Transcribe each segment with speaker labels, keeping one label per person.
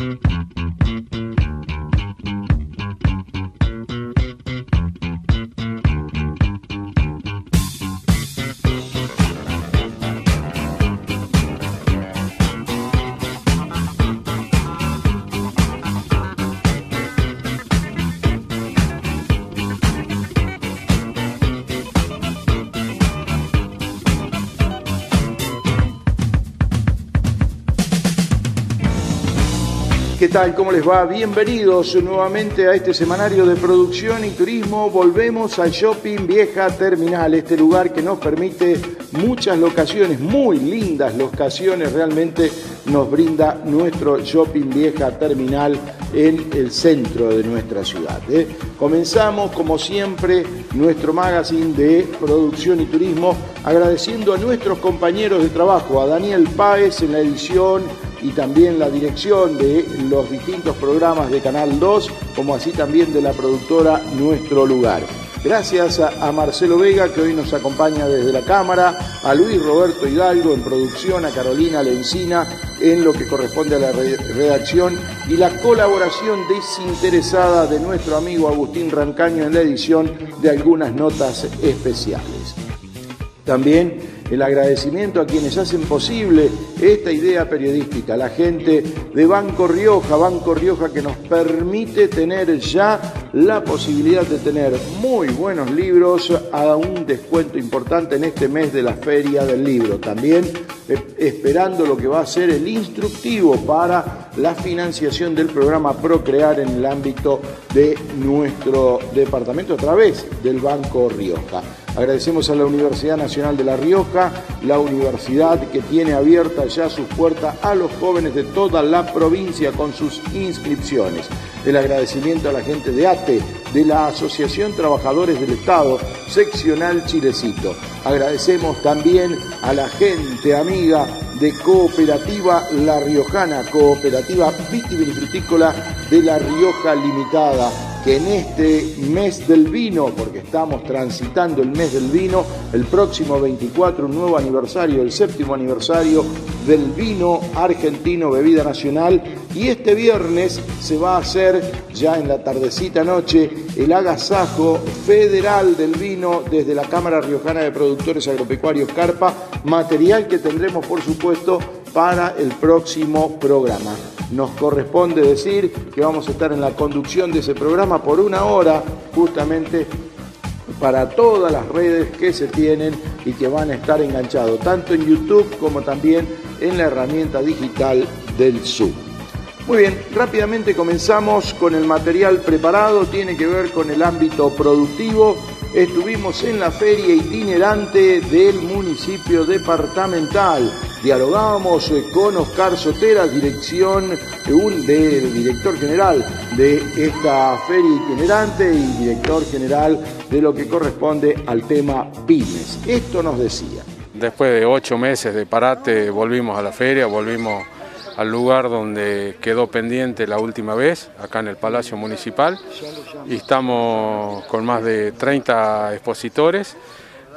Speaker 1: Mm-hmm. ¿Cómo les va? Bienvenidos nuevamente a este semanario de producción y turismo. Volvemos al Shopping Vieja Terminal, este lugar que nos permite muchas locaciones, muy lindas locaciones, realmente nos brinda nuestro Shopping Vieja Terminal en el centro de nuestra ciudad. ¿eh? Comenzamos, como siempre, nuestro magazine de producción y turismo agradeciendo a nuestros compañeros de trabajo, a Daniel Páez en la edición y también la dirección de los distintos programas de Canal 2, como así también de la productora Nuestro Lugar. Gracias a, Marcelo Vega, que hoy nos acompaña desde la Cámara, a Luis Roberto Hidalgo en producción, a Carolina Lencina en lo que corresponde a la redacción y la colaboración desinteresada de nuestro amigo Agustín Rancaño en la edición de algunas notas especiales. También el agradecimiento a quienes hacen posible esta idea periodística, la gente de Banco Rioja, Banco Rioja que nos permite tener ya la posibilidad de tener muy buenos libros a un descuento importante en este mes de la Feria del Libro. También eh, esperando lo que va a ser el instructivo para la financiación del programa Procrear en el ámbito de nuestro departamento a través del Banco Rioja. Agradecemos a la Universidad Nacional de La Rioja, la universidad que tiene abierta ya sus puertas a los jóvenes de toda la provincia con sus inscripciones. El agradecimiento a la gente de ATE, de la Asociación Trabajadores del Estado, seccional Chilecito. Agradecemos también a la gente amiga de Cooperativa La Riojana, Cooperativa Vitivinícola de La Rioja Limitada que en este mes del vino, porque estamos transitando el mes del vino, el próximo 24, un nuevo aniversario, el séptimo aniversario del vino argentino, bebida nacional, y este viernes se va a hacer, ya en la tardecita noche, el agasajo federal del vino desde la Cámara Riojana de Productores Agropecuarios Carpa, material que tendremos, por supuesto, para el próximo programa nos corresponde decir que vamos a estar en la conducción de ese programa por una hora, justamente para todas las redes que se tienen y que van a estar enganchados, tanto en YouTube como también en la herramienta digital del Zoom. Muy bien, rápidamente comenzamos con el material preparado, tiene que ver con el ámbito productivo. Estuvimos en la feria itinerante del municipio departamental dialogábamos eh, con Oscar Sotera, dirección un, del director general de esta feria itinerante y director general de lo que corresponde al tema pymes. Esto nos decía.
Speaker 2: Después de ocho meses de parate volvimos a la feria, volvimos al lugar donde quedó pendiente la última vez, acá en el Palacio Municipal, y estamos con más de 30 expositores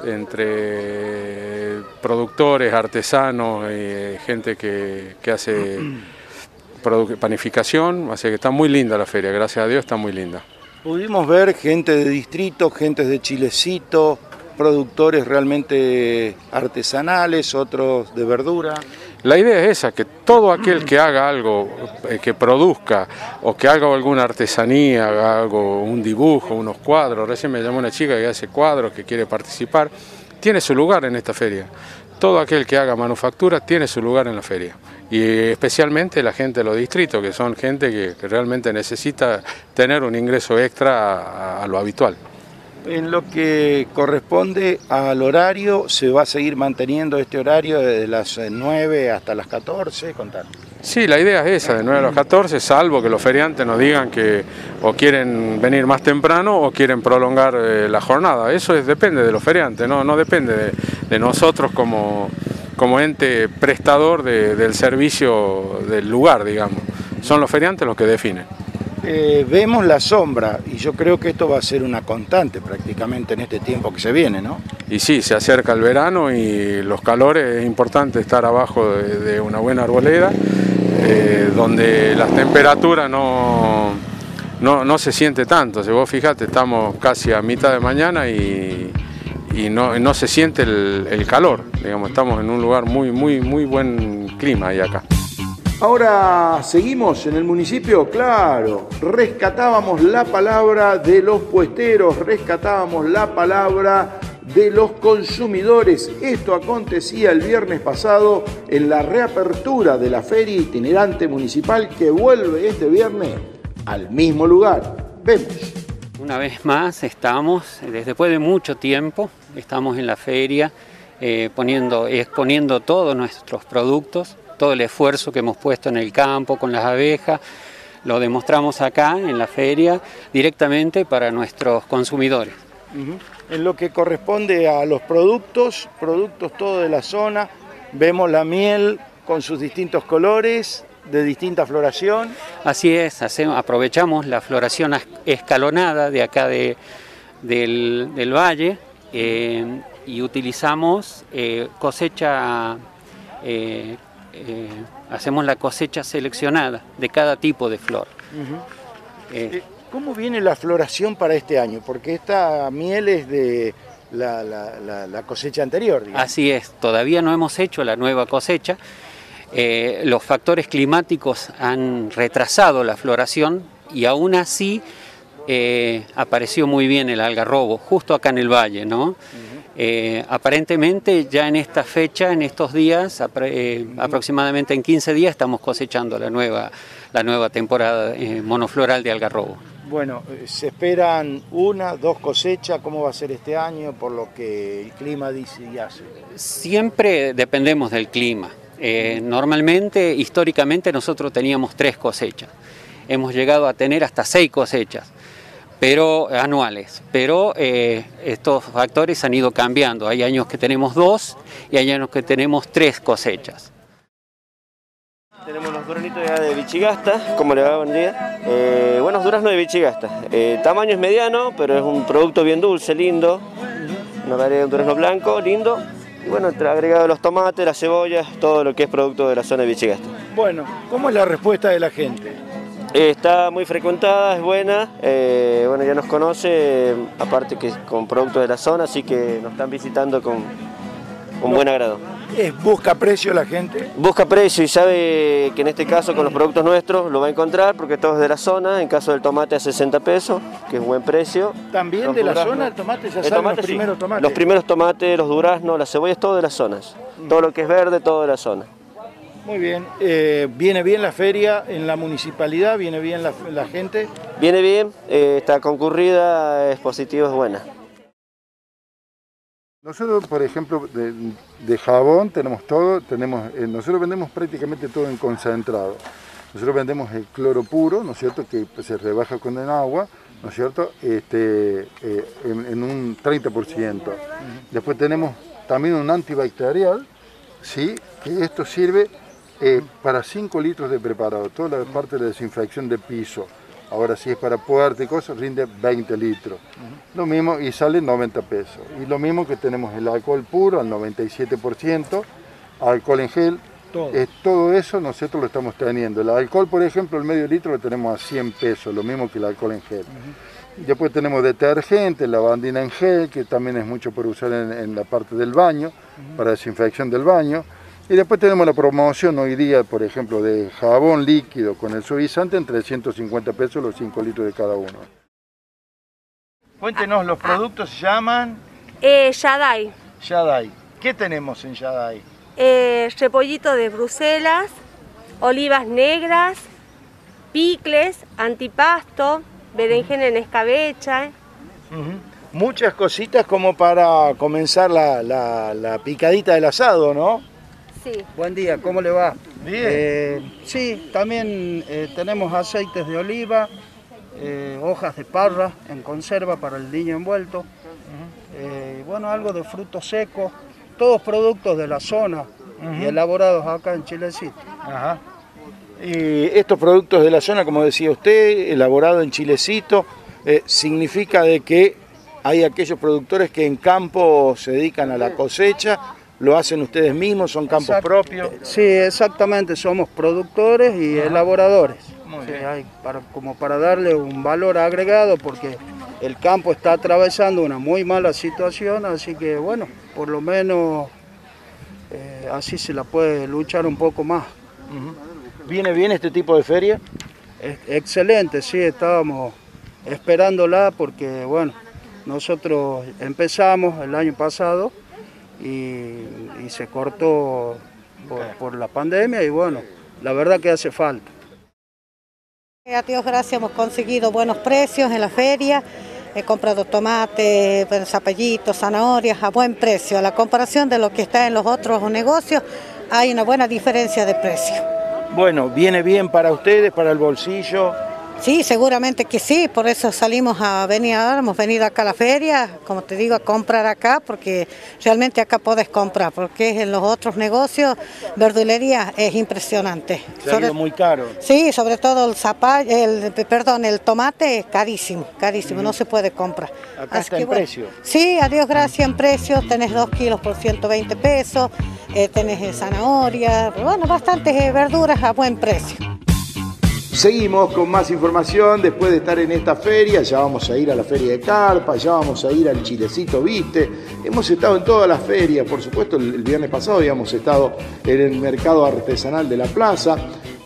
Speaker 2: entre productores, artesanos, y gente que, hace panificación, así que está muy linda la feria, gracias a Dios está muy linda.
Speaker 1: Pudimos ver gente de distrito, gente de Chilecito, productores realmente artesanales, otros de verdura.
Speaker 2: La idea es esa, que todo aquel que haga algo, eh, que produzca o que haga alguna artesanía, haga algo, un dibujo, unos cuadros, recién me llamó una chica que hace cuadros, que quiere participar, tiene su lugar en esta feria. Todo aquel que haga manufactura tiene su lugar en la feria. Y especialmente la gente de los distritos, que son gente que, realmente necesita tener un ingreso extra a lo habitual.
Speaker 1: En lo que corresponde al horario, ¿se va a seguir manteniendo este horario desde las 9 hasta las 14? Contar.
Speaker 2: Sí, la idea es esa, de 9 a las 14, salvo que los feriantes nos digan que o quieren venir más temprano o quieren prolongar eh, la jornada. Eso es, depende de los feriantes, no, depende de, nosotros como ente prestador del servicio del lugar, digamos. Son los feriantes los que definen.
Speaker 1: Eh, vemos la sombra y yo creo que esto va a ser una constante prácticamente en este tiempo que se viene, ¿no?
Speaker 2: y sí, se acerca el verano y los calores, es importante estar abajo de, una buena arboleda, eh, donde las temperaturas no, no, se siente tanto. Si vos fijate, estamos casi a mitad de mañana y, no, se siente el, el, calor, digamos, estamos en un lugar muy, muy, muy buen clima ahí acá.
Speaker 1: Ahora seguimos en el municipio, claro, rescatábamos la palabra de los puesteros, rescatábamos la palabra de los consumidores. Esto acontecía el viernes pasado en la reapertura de la feria itinerante municipal que vuelve este viernes al mismo lugar. Vemos.
Speaker 3: Una vez más estamos, después de mucho tiempo, estamos en la feria eh, poniendo, exponiendo todos nuestros productos todo el esfuerzo que hemos puesto en el campo con las abejas, lo demostramos acá en la feria directamente para nuestros consumidores.
Speaker 1: En lo que corresponde a los productos, productos todo de la zona, vemos la miel con sus distintos colores, de distinta floración.
Speaker 3: Así es, aprovechamos la floración escalonada de acá de, del, valle eh, y utilizamos eh, cosecha eh, eh, hacemos la cosecha seleccionada de cada tipo de flor.
Speaker 1: Eh, eh, ¿Cómo viene la floración para este año? Porque esta miel es de la, cosecha anterior.
Speaker 3: Así es, todavía no hemos hecho la nueva cosecha. los factores climáticos han retrasado la floración y aún así apareció muy bien el algarrobo, justo acá en el valle, ¿no? Eh, aparentemente ya en esta fecha, en estos días, eh, aproximadamente en 15 días, estamos cosechando la nueva, la nueva temporada eh, monofloral de algarrobo.
Speaker 1: Bueno, se esperan una, dos cosechas, ¿cómo va a ser este año por lo que el clima dice y hace?
Speaker 3: Siempre dependemos del clima. normalmente, históricamente, nosotros teníamos tres cosechas. Hemos llegado a tener hasta seis cosechas pero anuales. Pero eh, estos factores han ido cambiando. Hay años que tenemos dos y hay años que tenemos tres cosechas.
Speaker 4: Tenemos los duranitos de Bichigasta, como le va buen día. Eh, buenos duraznos de Bichigasta. Eh, tamaño es mediano, pero es un producto bien dulce, lindo. Una variedad de un durazno blanco, lindo. Y bueno, agregado los tomates, las cebollas, todo lo que es producto de la zona de Bichigasta.
Speaker 1: Bueno, ¿cómo es la respuesta de la gente?
Speaker 4: Está muy frecuentada, es buena, eh, bueno ya nos conoce, aparte que con productos de la zona, así que nos están visitando con, con buen agrado.
Speaker 1: ¿Busca precio la gente?
Speaker 4: Busca precio y sabe que en este caso con los productos nuestros lo va a encontrar porque todo es de la zona, en caso del tomate a 60 pesos, que es un buen precio.
Speaker 1: ¿También de la zona el tomate? ¿Ya saben los primeros tomates?
Speaker 4: Los primeros tomates, los duraznos, las cebollas, todo de las zonas. Todo lo que es verde, todo de la zona.
Speaker 1: Muy bien, eh, viene bien la feria en la municipalidad, viene bien la, gente.
Speaker 4: Viene bien, eh, está concurrida, es positivo, es buena.
Speaker 5: Nosotros, por ejemplo, de, jabón tenemos todo, tenemos, eh, nosotros vendemos prácticamente todo en concentrado. Nosotros vendemos el cloro puro, ¿no es cierto?, que se rebaja con el agua, ¿no es cierto?, este, en, en, un 30%. Después tenemos también un antibacterial, ¿sí?, que esto sirve eh, para 5 litros de preparado, toda la parte de la desinfección de piso. Ahora si es para puerta y cosas, rinde 20 litros. Lo mismo y sale 90 pesos. Y lo mismo que tenemos el alcohol puro al 97%, alcohol en gel. Todo. todo eso nosotros lo estamos teniendo. El alcohol, por ejemplo, el medio litro lo tenemos a 100 pesos, lo mismo que el alcohol en gel. Después tenemos detergente, lavandina en gel, que también es mucho por usar en, la parte del baño, para desinfección del baño. Y después tenemos la promoción hoy día, por ejemplo, de jabón líquido con el suavizante en 350 pesos los 5 litros de cada uno.
Speaker 1: Cuéntenos, los productos se llaman...
Speaker 6: Eh, Yadai.
Speaker 1: Yadai. ¿Qué tenemos en Yadai?
Speaker 6: Eh, repollito de Bruselas, olivas negras, picles, antipasto, berenjena en escabecha.
Speaker 1: Muchas cositas como para comenzar la, la picadita del asado, ¿no?
Speaker 7: Buen día, ¿cómo le va?
Speaker 1: Bien.
Speaker 7: Eh, sí, también eh, tenemos aceites de oliva, eh, hojas de parra en conserva para el niño envuelto, bueno, algo de frutos secos, todos productos de la zona y elaborados acá en Chilecito. Ajá.
Speaker 1: Y estos productos de la zona, como decía usted, elaborados en Chilecito, significa de que hay aquellos productores que en campo se dedican a la cosecha, lo hacen ustedes mismos, son campos propios.
Speaker 7: Sí, exactamente, somos productores y elaboradores. como para darle un valor agregado, porque el campo está atravesando una muy mala situación, así que bueno, por lo menos eh, así se la puede luchar un poco más.
Speaker 1: ¿Viene bien este tipo de feria?
Speaker 7: excelente, sí, estábamos esperándola porque bueno, nosotros empezamos el año pasado y, se cortó por, la pandemia y bueno, la verdad que hace falta.
Speaker 8: A Dios gracias hemos conseguido buenos precios en la feria, he comprado tomate, zapallitos, zanahorias a buen precio. A la comparación de lo que está en los otros negocios hay una buena diferencia de precio.
Speaker 1: Bueno, viene bien para ustedes, para el bolsillo.
Speaker 8: Sí, seguramente que sí, por eso salimos a venir, hemos venido acá a la feria, como te digo, a comprar acá, porque realmente acá puedes comprar, porque en los otros negocios, verdulería es impresionante.
Speaker 1: Se muy caro.
Speaker 8: Sí, sobre todo el zapallo, el, perdón, el tomate es carísimo, carísimo, no se puede comprar.
Speaker 1: Acá está en precio.
Speaker 8: Sí, a Dios gracias en precio, tenés dos kilos por 120 pesos, eh, tenés zanahoria, bueno, bastantes eh, verduras a buen precio.
Speaker 1: Seguimos con más información después de estar en esta feria. Ya vamos a ir a la feria de Carpa, ya vamos a ir al Chilecito Viste. Hemos estado en todas las ferias, por supuesto, el, viernes pasado habíamos estado en el mercado artesanal de la plaza.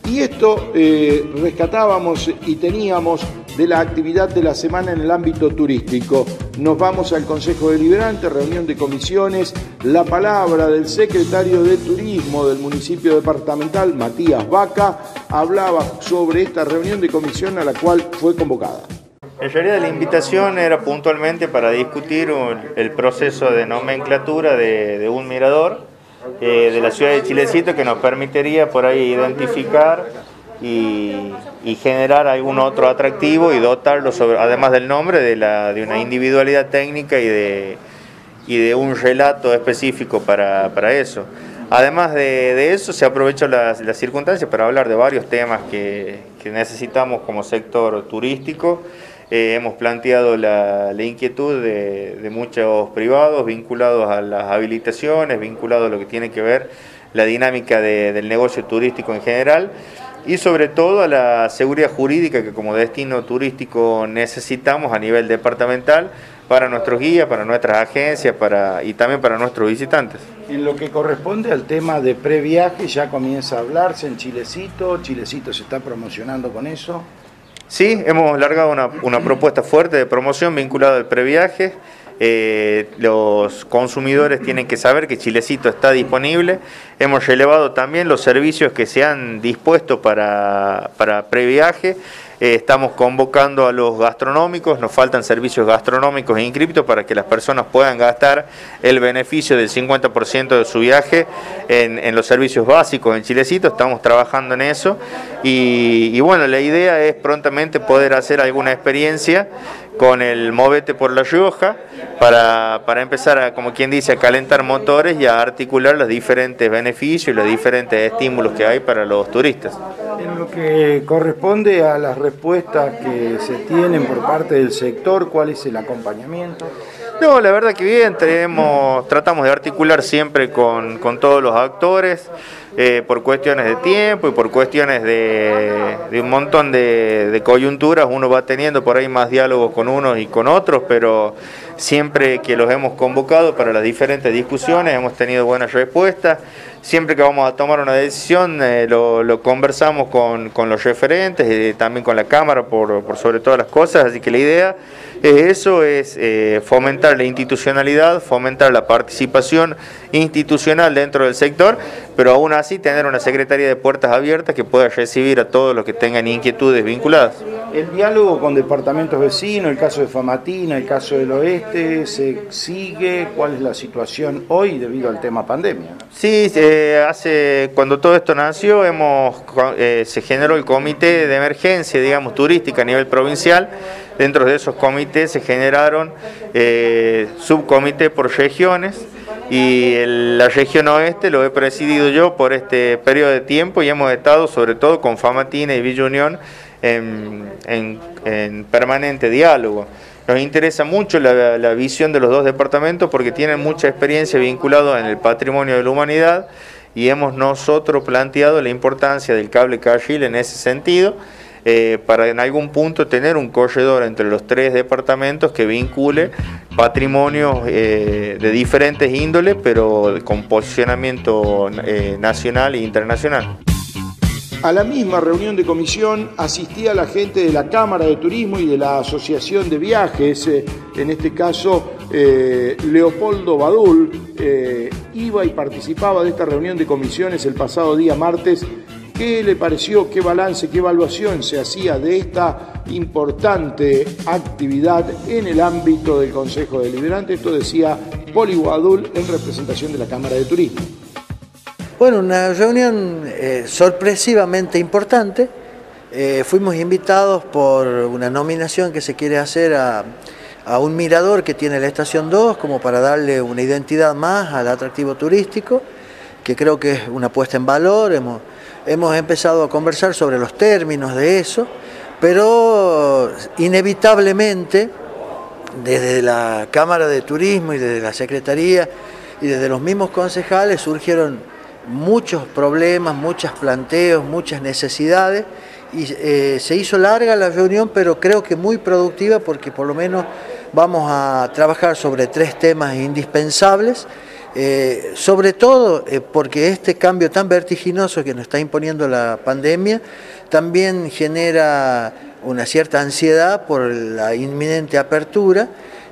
Speaker 1: Y esto eh, rescatábamos y teníamos de la actividad de la semana en el ámbito turístico. Nos vamos al Consejo Deliberante, reunión de comisiones, la palabra del secretario de Turismo del municipio departamental, Matías Vaca, hablaba sobre esta reunión de comisión a la cual fue convocada.
Speaker 9: En realidad la invitación era puntualmente para discutir el proceso de nomenclatura de un mirador eh, de la ciudad de Chilecito que nos permitiría por ahí identificar y, generar algún otro atractivo y dotarlo, sobre, además del nombre, de, la, de una individualidad técnica y de, y de un relato específico para, para eso. Además de, de, eso, se aprovechó las, las, circunstancias para hablar de varios temas que, que necesitamos como sector turístico. Eh, hemos planteado la, inquietud de, muchos privados vinculados a las habilitaciones, vinculados a lo que tiene que ver la dinámica del negocio turístico en general y sobre todo a la seguridad jurídica que como destino turístico necesitamos a nivel departamental para nuestros guías, para nuestras agencias para, y también para nuestros visitantes.
Speaker 1: En lo que corresponde al tema de previaje ya comienza a hablarse en Chilecito, Chilecito se está promocionando con eso.
Speaker 9: Sí, hemos largado una, propuesta fuerte de promoción vinculada al previaje. Eh, los consumidores tienen que saber que Chilecito está disponible. Hemos elevado también los servicios que se han dispuesto para, para previaje. Eh, estamos convocando a los gastronómicos, nos faltan servicios gastronómicos inscriptos para que las personas puedan gastar el beneficio del 50% de su viaje en, los servicios básicos en Chilecito, estamos trabajando en eso y, bueno, la idea es prontamente poder hacer alguna experiencia con el Movete por La Rioja para, para, empezar a, como quien dice, a calentar motores y a articular los diferentes beneficios y los diferentes estímulos que hay para los turistas.
Speaker 1: En lo que corresponde a las respuestas que se tienen por parte del sector, ¿cuál es el acompañamiento?
Speaker 9: No, la verdad que bien, tenemos, tratamos de articular siempre con, todos los actores, eh, por cuestiones de tiempo y por cuestiones de, un montón de, de, coyunturas, uno va teniendo por ahí más diálogos con unos y con otros, pero siempre que los hemos convocado para las diferentes discusiones hemos tenido buenas respuestas siempre que vamos a tomar una decisión eh, lo, conversamos con, los referentes y también con la Cámara por, sobre todas las cosas, así que la idea es eso, es eh, fomentar la institucionalidad, fomentar la participación institucional dentro del sector, pero aún así tener una Secretaría de Puertas Abiertas que pueda recibir a todos los que tengan inquietudes vinculadas.
Speaker 1: El diálogo con departamentos vecinos, el caso de Famatina, el caso del oeste, ¿se sigue? ¿Cuál es la situación hoy debido al tema pandemia?
Speaker 9: Sí, eh, hace cuando todo esto nació eh, se generó el comité de emergencia, digamos, turística a nivel provincial. Dentro de esos comités se generaron eh, subcomités por regiones y la región oeste lo he presidido yo por este periodo de tiempo y hemos estado sobre todo con Famatina y Villa Unión en, permanente diálogo. Nos interesa mucho la, visión de los dos departamentos porque tienen mucha experiencia vinculada en el patrimonio de la humanidad y hemos nosotros planteado la importancia del cable Cargill en ese sentido eh, para en algún punto tener un corredor entre los tres departamentos que vincule patrimonios eh, de diferentes índoles, pero con posicionamiento eh, nacional e internacional.
Speaker 1: A la misma reunión de comisión asistía la gente de la Cámara de Turismo y de la Asociación de Viajes, en este caso Leopoldo Badul, iba y participaba de esta reunión de comisiones el pasado día martes ¿Qué le pareció, qué balance, qué evaluación se hacía de esta importante actividad en el ámbito del Consejo Deliberante? Esto decía Poli Guadul en representación de la Cámara de Turismo.
Speaker 10: Bueno, una reunión eh, sorpresivamente importante. Eh, fuimos invitados por una nominación que se quiere hacer a, un mirador que tiene la Estación 2 como para darle una identidad más al atractivo turístico, que creo que es una puesta en valor. Hemos empezado a conversar sobre los términos de eso, pero inevitablemente desde la Cámara de Turismo y desde la Secretaría y desde los mismos concejales surgieron muchos problemas, muchos planteos, muchas necesidades y eh, se hizo larga la reunión, pero creo que muy productiva porque por lo menos vamos a trabajar sobre tres temas indispensables eh, sobre todo eh, porque este cambio tan vertiginoso que nos está imponiendo la pandemia también genera una cierta ansiedad por la inminente apertura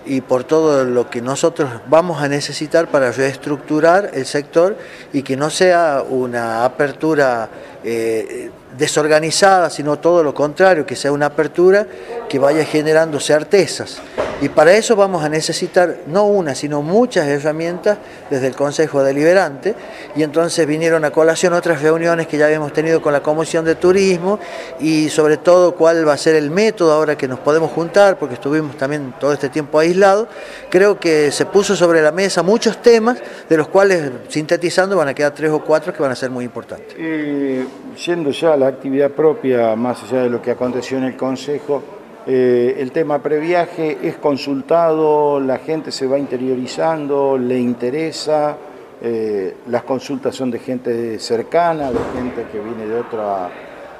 Speaker 10: y por todo lo que nosotros vamos a necesitar para reestructurar el sector y que no sea una apertura eh, desorganizada, sino todo lo contrario, que sea una apertura que vaya generando certezas. Y para eso vamos a necesitar no una, sino muchas herramientas desde el Consejo Deliberante. Y entonces vinieron a colación otras reuniones que ya habíamos tenido con la Comisión de Turismo y sobre todo cuál va a ser el método ahora que nos podemos juntar, porque estuvimos también todo este tiempo aislados. Creo que se puso sobre la mesa muchos temas, de los cuales sintetizando van a quedar tres o cuatro que van a ser muy importantes.
Speaker 1: Eh, yendo ya la actividad propia, más allá de lo que aconteció en el Consejo, eh, el tema previaje es consultado, la gente se va interiorizando, le interesa, eh, las consultas son de gente cercana, de gente que viene de, otra,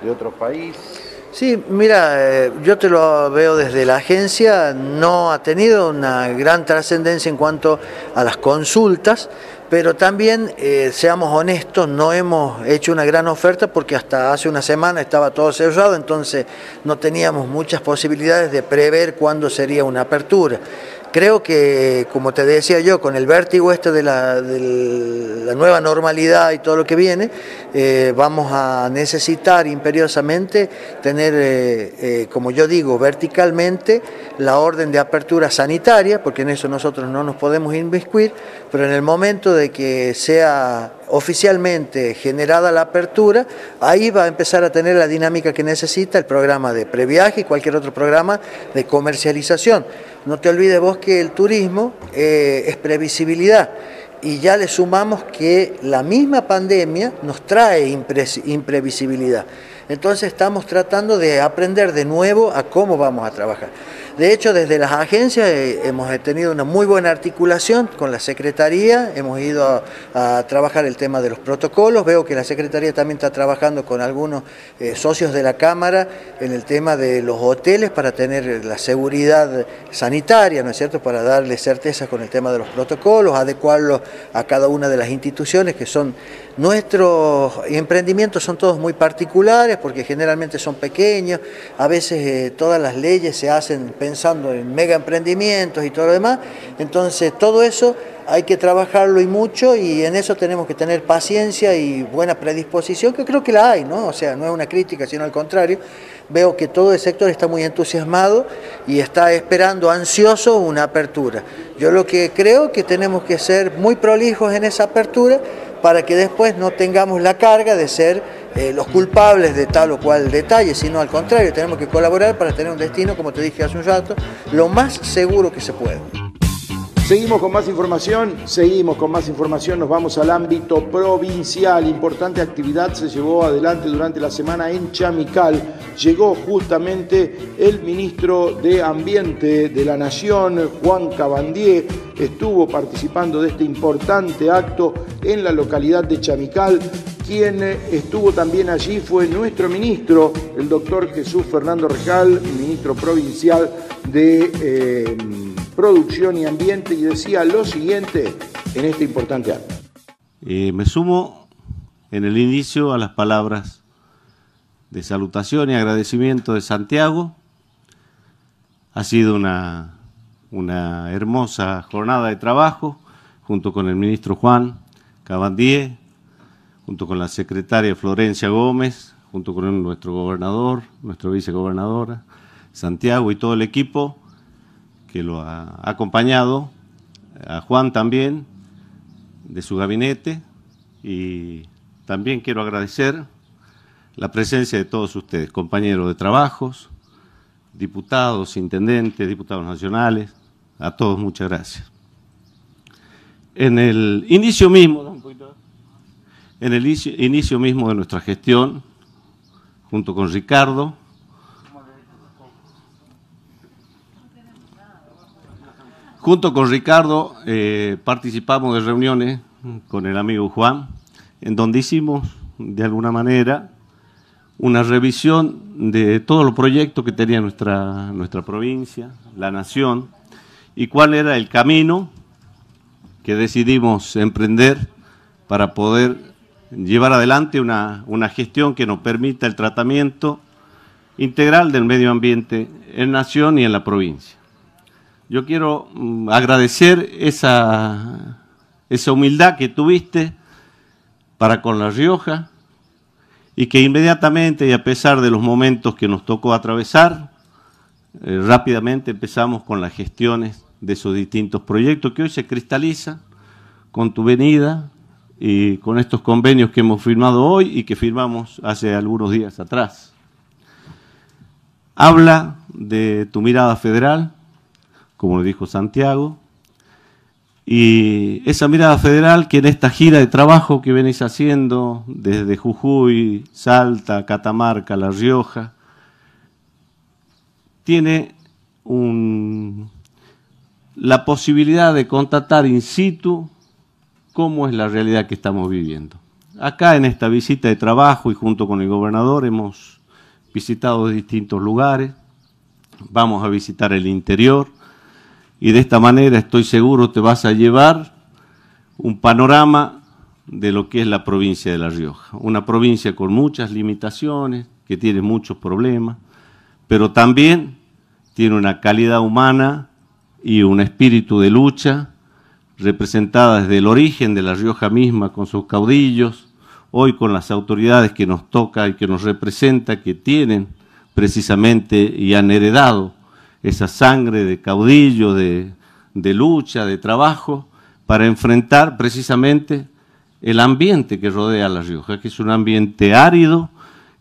Speaker 1: de otro país.
Speaker 10: Sí, mira, eh, yo te lo veo desde la agencia, no ha tenido una gran trascendencia en cuanto a las consultas, pero también, eh, seamos honestos, no hemos hecho una gran oferta porque hasta hace una semana estaba todo cerrado, entonces no teníamos muchas posibilidades de prever cuándo sería una apertura. Creo que, como te decía yo, con el vértigo este de la, nueva normalidad y todo lo que viene, eh, vamos a necesitar imperiosamente tener, eh, eh, como yo digo, verticalmente la orden de apertura sanitaria, porque en eso nosotros no nos podemos inviscuir, pero en el momento de que sea oficialmente generada la apertura, ahí va a empezar a tener la dinámica que necesita el programa de previaje y cualquier otro programa de comercialización. No te olvides vos que el turismo eh, es previsibilidad y ya le sumamos que la misma pandemia nos trae imprevisibilidad. Entonces estamos tratando de aprender de nuevo a cómo vamos a trabajar. De hecho, desde las agencias eh, hemos tenido una muy buena articulación con la Secretaría, hemos ido a, trabajar el tema de los protocolos, veo que la Secretaría también está trabajando con algunos eh, socios de la Cámara en el tema de los hoteles para tener la seguridad sanitaria, ¿no es cierto?, para darle certeza con el tema de los protocolos, adecuarlos a cada una de las instituciones que son Nuestros emprendimientos son todos muy particulares porque generalmente son pequeños, a veces eh, todas las leyes se hacen pensando en mega emprendimientos y todo lo demás, entonces todo eso hay que trabajarlo y mucho y en eso tenemos que tener paciencia y buena predisposición, que creo que la hay, ¿no? O sea, no es una crítica, sino al contrario, veo que todo el sector está muy entusiasmado y está esperando ansioso una apertura. Yo lo que creo que tenemos que ser muy prolijos en esa apertura, para que después no tengamos la carga de ser eh, los culpables de tal o cual detalle, sino al contrario, tenemos que colaborar para tener un destino, como te dije hace un rato, lo más seguro que se pueda.
Speaker 1: Seguimos con más información, seguimos con más información, nos vamos al ámbito provincial. Importante actividad se llevó adelante durante la semana en Chamical. Llegó justamente el ministro de Ambiente de la Nación, Juan Cabandier, estuvo participando de este importante acto en la localidad de Chamical. Quien estuvo también allí fue nuestro ministro, el doctor Jesús Fernando Rejal, ministro provincial de... Eh, Producción y Ambiente y decía lo siguiente en este importante acto.
Speaker 11: Eh, me sumo en el inicio a las palabras de salutación y agradecimiento de Santiago. Ha sido una, una hermosa jornada de trabajo junto con el ministro Juan Cabandier, junto con la secretaria Florencia Gómez, junto con nuestro gobernador, nuestra vicegobernadora, Santiago y todo el equipo que lo ha acompañado, a Juan también, de su gabinete, y también quiero agradecer la presencia de todos ustedes, compañeros de trabajos, diputados, intendentes, diputados nacionales, a todos muchas gracias. En el inicio mismo, en el inicio mismo de nuestra gestión, junto con Ricardo, Junto con Ricardo eh, participamos de reuniones con el amigo Juan, en donde hicimos, de alguna manera, una revisión de todos los proyectos que tenía nuestra, nuestra provincia, la nación, y cuál era el camino que decidimos emprender para poder llevar adelante una, una gestión que nos permita el tratamiento integral del medio ambiente en nación y en la provincia. Yo quiero mm, agradecer esa, esa humildad que tuviste para con La Rioja y que inmediatamente y a pesar de los momentos que nos tocó atravesar, eh, rápidamente empezamos con las gestiones de esos distintos proyectos que hoy se cristalizan con tu venida y con estos convenios que hemos firmado hoy y que firmamos hace algunos días atrás. Habla de tu mirada federal, como lo dijo Santiago, y esa mirada federal que en esta gira de trabajo que venís haciendo desde Jujuy, Salta, Catamarca, La Rioja, tiene la posibilidad de constatar in situ cómo es la realidad que estamos viviendo. Acá en esta visita de trabajo y junto con el gobernador hemos visitado distintos lugares, vamos a visitar el interior, y de esta manera estoy seguro te vas a llevar un panorama de lo que es la provincia de La Rioja. Una provincia con muchas limitaciones, que tiene muchos problemas, pero también tiene una calidad humana y un espíritu de lucha representada desde el origen de La Rioja misma con sus caudillos, hoy con las autoridades que nos toca y que nos representa, que tienen precisamente y han heredado esa sangre de caudillo, de, lucha, de trabajo, para enfrentar precisamente el ambiente que rodea a La Rioja, que es un ambiente árido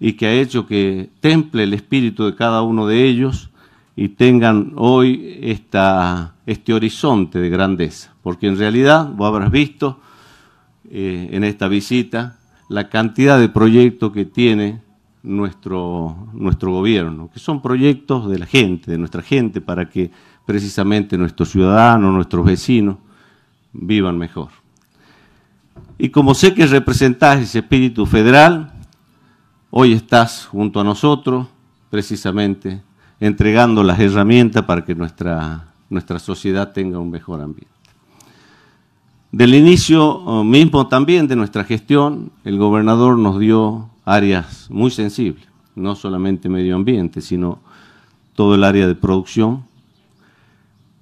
Speaker 11: y que ha hecho que temple el espíritu de cada uno de ellos y tengan hoy esta, este horizonte de grandeza. Porque en realidad, vos habrás visto eh, en esta visita la cantidad de proyectos que tiene nuestro, nuestro gobierno, que son proyectos de la gente, de nuestra gente, para que precisamente nuestros ciudadanos, nuestros vecinos vivan mejor. Y como sé que representás ese espíritu federal, hoy estás junto a nosotros, precisamente entregando las herramientas para que nuestra, nuestra sociedad tenga un mejor ambiente. Del inicio oh, mismo también de nuestra gestión, el gobernador nos dio áreas muy sensibles, no solamente medio ambiente, sino todo el área de producción,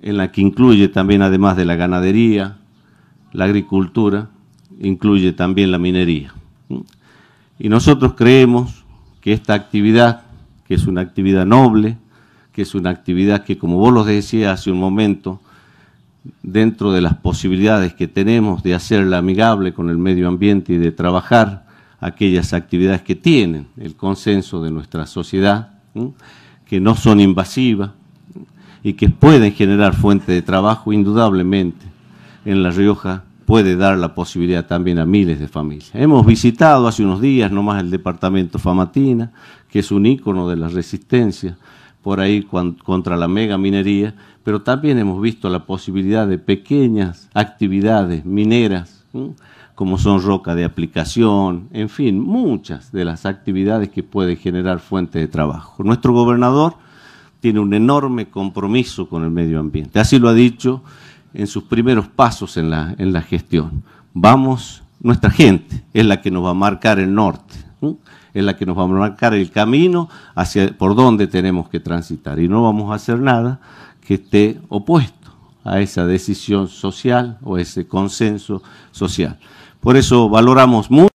Speaker 11: en la que incluye también, además de la ganadería, la agricultura, incluye también la minería. Y nosotros creemos que esta actividad, que es una actividad noble, que es una actividad que, como vos lo decías hace un momento, dentro de las posibilidades que tenemos de hacerla amigable con el medio ambiente y de trabajar aquellas actividades que tienen el consenso de nuestra sociedad, que no son invasivas, y que pueden generar fuente de trabajo, indudablemente en La Rioja puede dar la posibilidad también a miles de familias. Hemos visitado hace unos días nomás el departamento Famatina, que es un ícono de la resistencia por ahí contra la mega minería, pero también hemos visto la posibilidad de pequeñas actividades mineras, como son roca de aplicación, en fin, muchas de las actividades que pueden generar fuentes de trabajo. Nuestro gobernador tiene un enorme compromiso con el medio ambiente, así lo ha dicho en sus primeros pasos en la, en la gestión. Vamos, nuestra gente es la que nos va a marcar el norte, es la que nos va a marcar el camino hacia por donde tenemos que transitar y no vamos a hacer nada que esté opuesto a esa decisión social o ese consenso social. Por eso valoramos mucho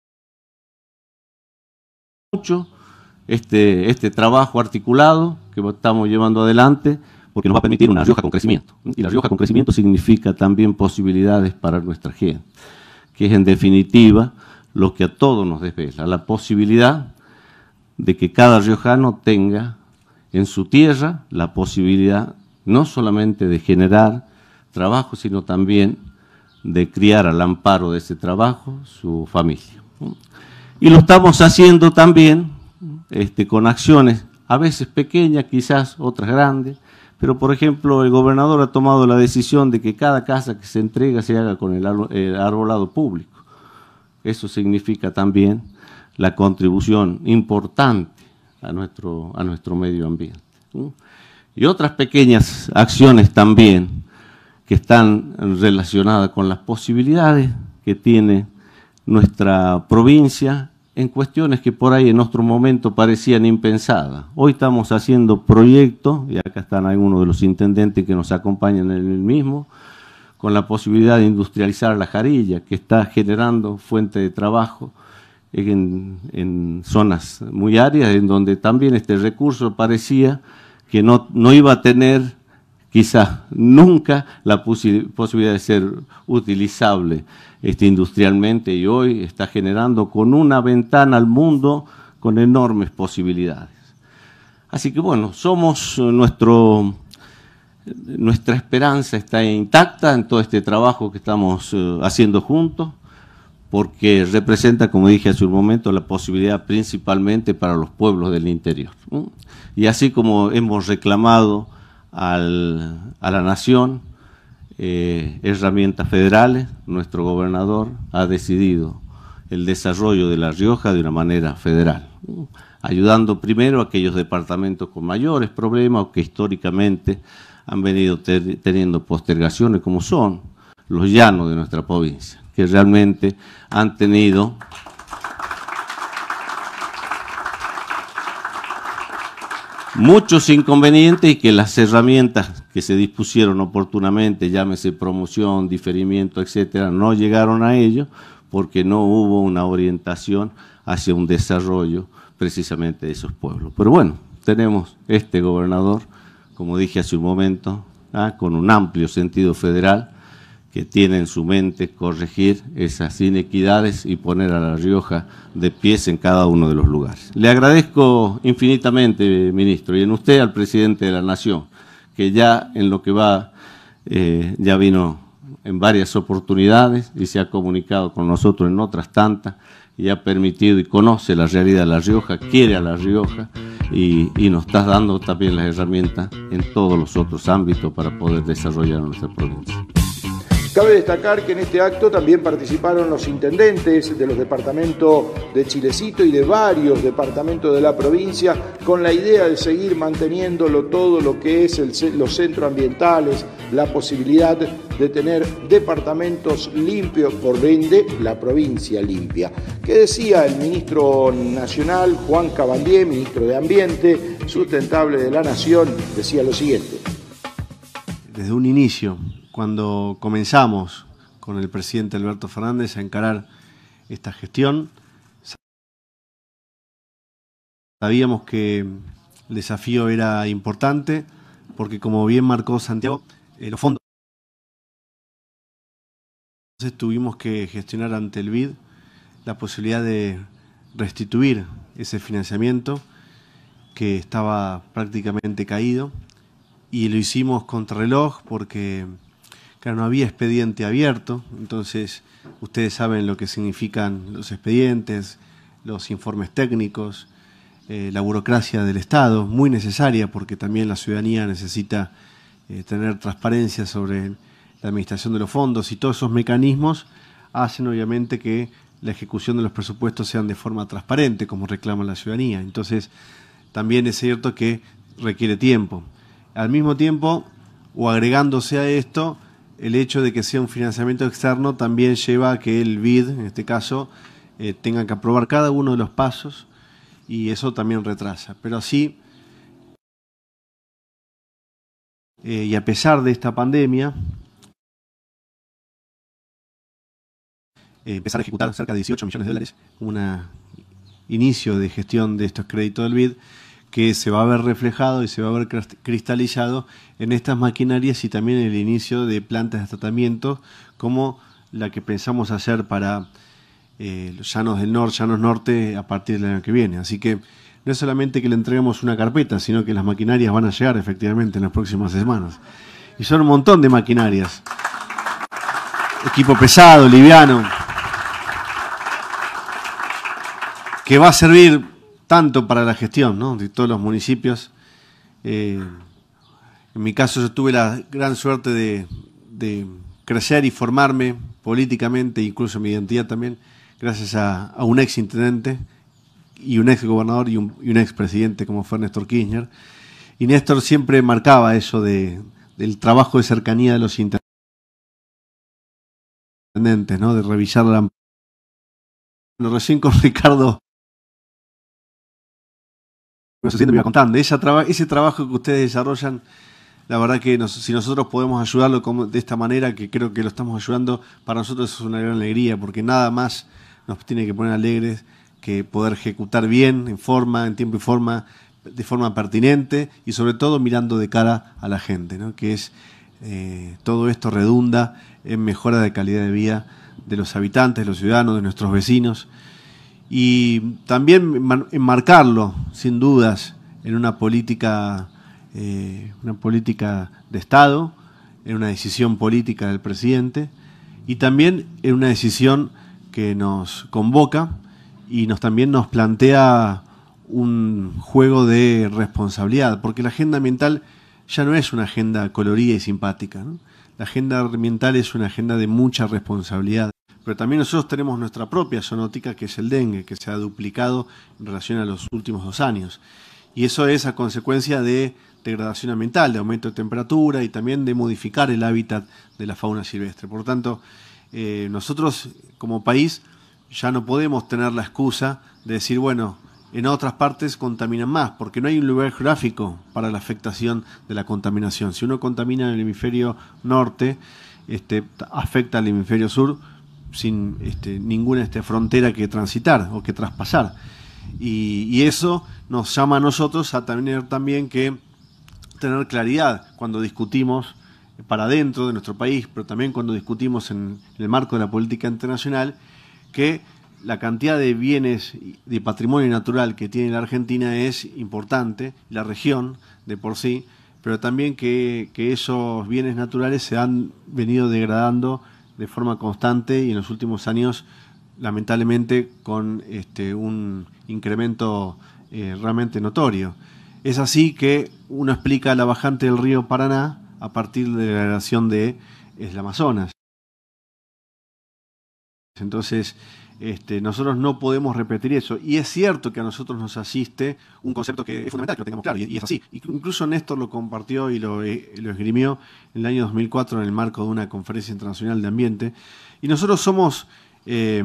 Speaker 11: este, este trabajo articulado que estamos llevando adelante porque nos va a permitir una Rioja con crecimiento. Y la Rioja con crecimiento significa también posibilidades para nuestra gente, que es en definitiva lo que a todos nos desvela, la posibilidad de que cada riojano tenga en su tierra la posibilidad no solamente de generar trabajo, sino también de criar al amparo de ese trabajo su familia. Y lo estamos haciendo también este, con acciones a veces pequeñas, quizás otras grandes, pero por ejemplo el gobernador ha tomado la decisión de que cada casa que se entrega se haga con el, arbolado público. Eso significa también la contribución importante a nuestro, a nuestro medio ambiente. Y otras pequeñas acciones también que están relacionadas con las posibilidades que tiene nuestra provincia en cuestiones que por ahí en otro momento parecían impensadas. Hoy estamos haciendo proyectos, y acá están algunos de los intendentes que nos acompañan en el mismo, con la posibilidad de industrializar la jarilla, que está generando fuente de trabajo en, zonas muy áreas, en donde también este recurso parecía que no, no iba a tener quizás nunca la posibilidad de ser utilizable este, industrialmente y hoy está generando con una ventana al mundo con enormes posibilidades. Así que bueno, somos nuestro, nuestra esperanza está intacta en todo este trabajo que estamos eh, haciendo juntos, porque representa, como dije hace un momento, la posibilidad principalmente para los pueblos del interior. Y así como hemos reclamado a la nación, eh, herramientas federales, nuestro gobernador ha decidido el desarrollo de La Rioja de una manera federal, ayudando primero a aquellos departamentos con mayores problemas o que históricamente han venido teniendo postergaciones, como son los llanos de nuestra provincia, que realmente han tenido muchos inconvenientes y que las herramientas que se dispusieron oportunamente, llámese promoción, diferimiento, etcétera, no llegaron a ello porque no hubo una orientación hacia un desarrollo precisamente de esos pueblos. Pero bueno, tenemos este gobernador, como dije hace un momento, ¿ah? con un amplio sentido federal, que tiene en su mente corregir esas inequidades y poner a La Rioja de pies en cada uno de los lugares. Le agradezco infinitamente, ministro, y en usted al presidente de la Nación, que ya en lo que va, eh, ya vino en varias oportunidades y se ha comunicado con nosotros en otras tantas y ha permitido y conoce la realidad de La Rioja, quiere a La Rioja y, y nos está dando también las herramientas en todos los otros ámbitos para poder desarrollar nuestra provincia.
Speaker 1: Cabe destacar que en este acto también participaron los intendentes de los departamentos de Chilecito y de varios departamentos de la provincia con la idea de seguir manteniéndolo todo lo que es los centros ambientales, la posibilidad de tener departamentos limpios, por ende la provincia limpia. ¿Qué decía el ministro nacional Juan Cabandier, ministro de Ambiente Sustentable de la Nación? Decía lo siguiente.
Speaker 12: Desde un inicio cuando comenzamos con el presidente Alberto Fernández a encarar esta gestión, sabíamos que el desafío era importante porque como bien marcó Santiago, eh, los fondos entonces tuvimos que gestionar ante el BID la posibilidad de restituir ese financiamiento que estaba prácticamente caído y lo hicimos contra reloj porque claro, no había expediente abierto, entonces ustedes saben lo que significan los expedientes, los informes técnicos, eh, la burocracia del Estado, muy necesaria porque también la ciudadanía necesita eh, tener transparencia sobre la administración de los fondos y todos esos mecanismos hacen obviamente que la ejecución de los presupuestos sean de forma transparente, como reclama la ciudadanía. Entonces, también es cierto que requiere tiempo. Al mismo tiempo, o agregándose a esto, el hecho de que sea un financiamiento externo también lleva a que el BID, en este caso, eh, tenga que aprobar cada uno de los pasos y eso también retrasa. Pero así, eh, y a pesar de esta pandemia, eh, empezar a ejecutar cerca de 18 millones de dólares, un inicio de gestión de estos créditos del BID que se va a ver reflejado y se va a ver cristalizado en estas maquinarias y también en el inicio de plantas de tratamiento como la que pensamos hacer para eh, los llanos del norte, llanos norte a partir del año que viene. Así que no es solamente que le entreguemos una carpeta, sino que las maquinarias van a llegar efectivamente en las próximas semanas. Y son un montón de maquinarias. Equipo pesado, liviano, que va a servir tanto para la gestión de todos los municipios. Eh, en mi caso yo tuve la gran suerte de, crecer y formarme políticamente, incluso mi identidad también, gracias a, un ex intendente y un ex gobernador y un, y ex presidente como fue Néstor Kirchner. Y Néstor siempre marcaba eso de, del trabajo de cercanía de los intendentes, ¿no? de revisar la... recién con Ricardo me contando. ese trabajo que ustedes desarrollan, la verdad que si nosotros podemos ayudarlo de esta manera, que creo que lo estamos ayudando, para nosotros es una gran alegría, porque nada más nos tiene que poner alegres que poder ejecutar bien, en forma, en tiempo y forma, de forma pertinente y sobre todo mirando de cara a la gente, ¿no? que es eh, todo esto redunda en mejora de calidad de vida de los habitantes, de los ciudadanos, de nuestros vecinos y también enmarcarlo, sin dudas, en una política, eh, una política de Estado, en una decisión política del presidente y también en una decisión que nos convoca y nos también nos plantea un juego de responsabilidad, porque la agenda ambiental ya no es una agenda colorida y simpática. La agenda ambiental es una agenda de mucha responsabilidad. Pero también nosotros tenemos nuestra propia zoonótica, que es el dengue, que se ha duplicado en relación a los últimos dos años. Y eso es a consecuencia de degradación ambiental, de aumento de temperatura y también de modificar el hábitat de la fauna silvestre. Por tanto, eh, nosotros como país ya no podemos tener la excusa de decir, bueno, en otras partes contaminan más, porque no hay un lugar geográfico para la afectación de la contaminación. Si uno contamina en el hemisferio norte, este, afecta al hemisferio sur, sin este, ninguna este, frontera que transitar o que traspasar. Y, eso nos llama a nosotros a tener también que tener claridad cuando discutimos para dentro de nuestro país, pero también cuando discutimos en, el marco de la política internacional, que la cantidad de bienes de patrimonio natural que tiene la Argentina es importante, la región de por sí, pero también que, que esos bienes naturales se han venido degradando de forma constante y en los últimos años, lamentablemente, con este, un incremento eh, realmente notorio. Es así que uno explica la bajante del río Paraná a partir de la relación de el Amazonas. Entonces, este, nosotros no podemos repetir eso. Y es cierto que a nosotros nos asiste un concepto que es fundamental que lo tengamos claro, y, es así. Incluso Néstor lo compartió y lo, eh, esgrimió en el año 2004 en el marco de una conferencia internacional de ambiente. Y nosotros somos eh,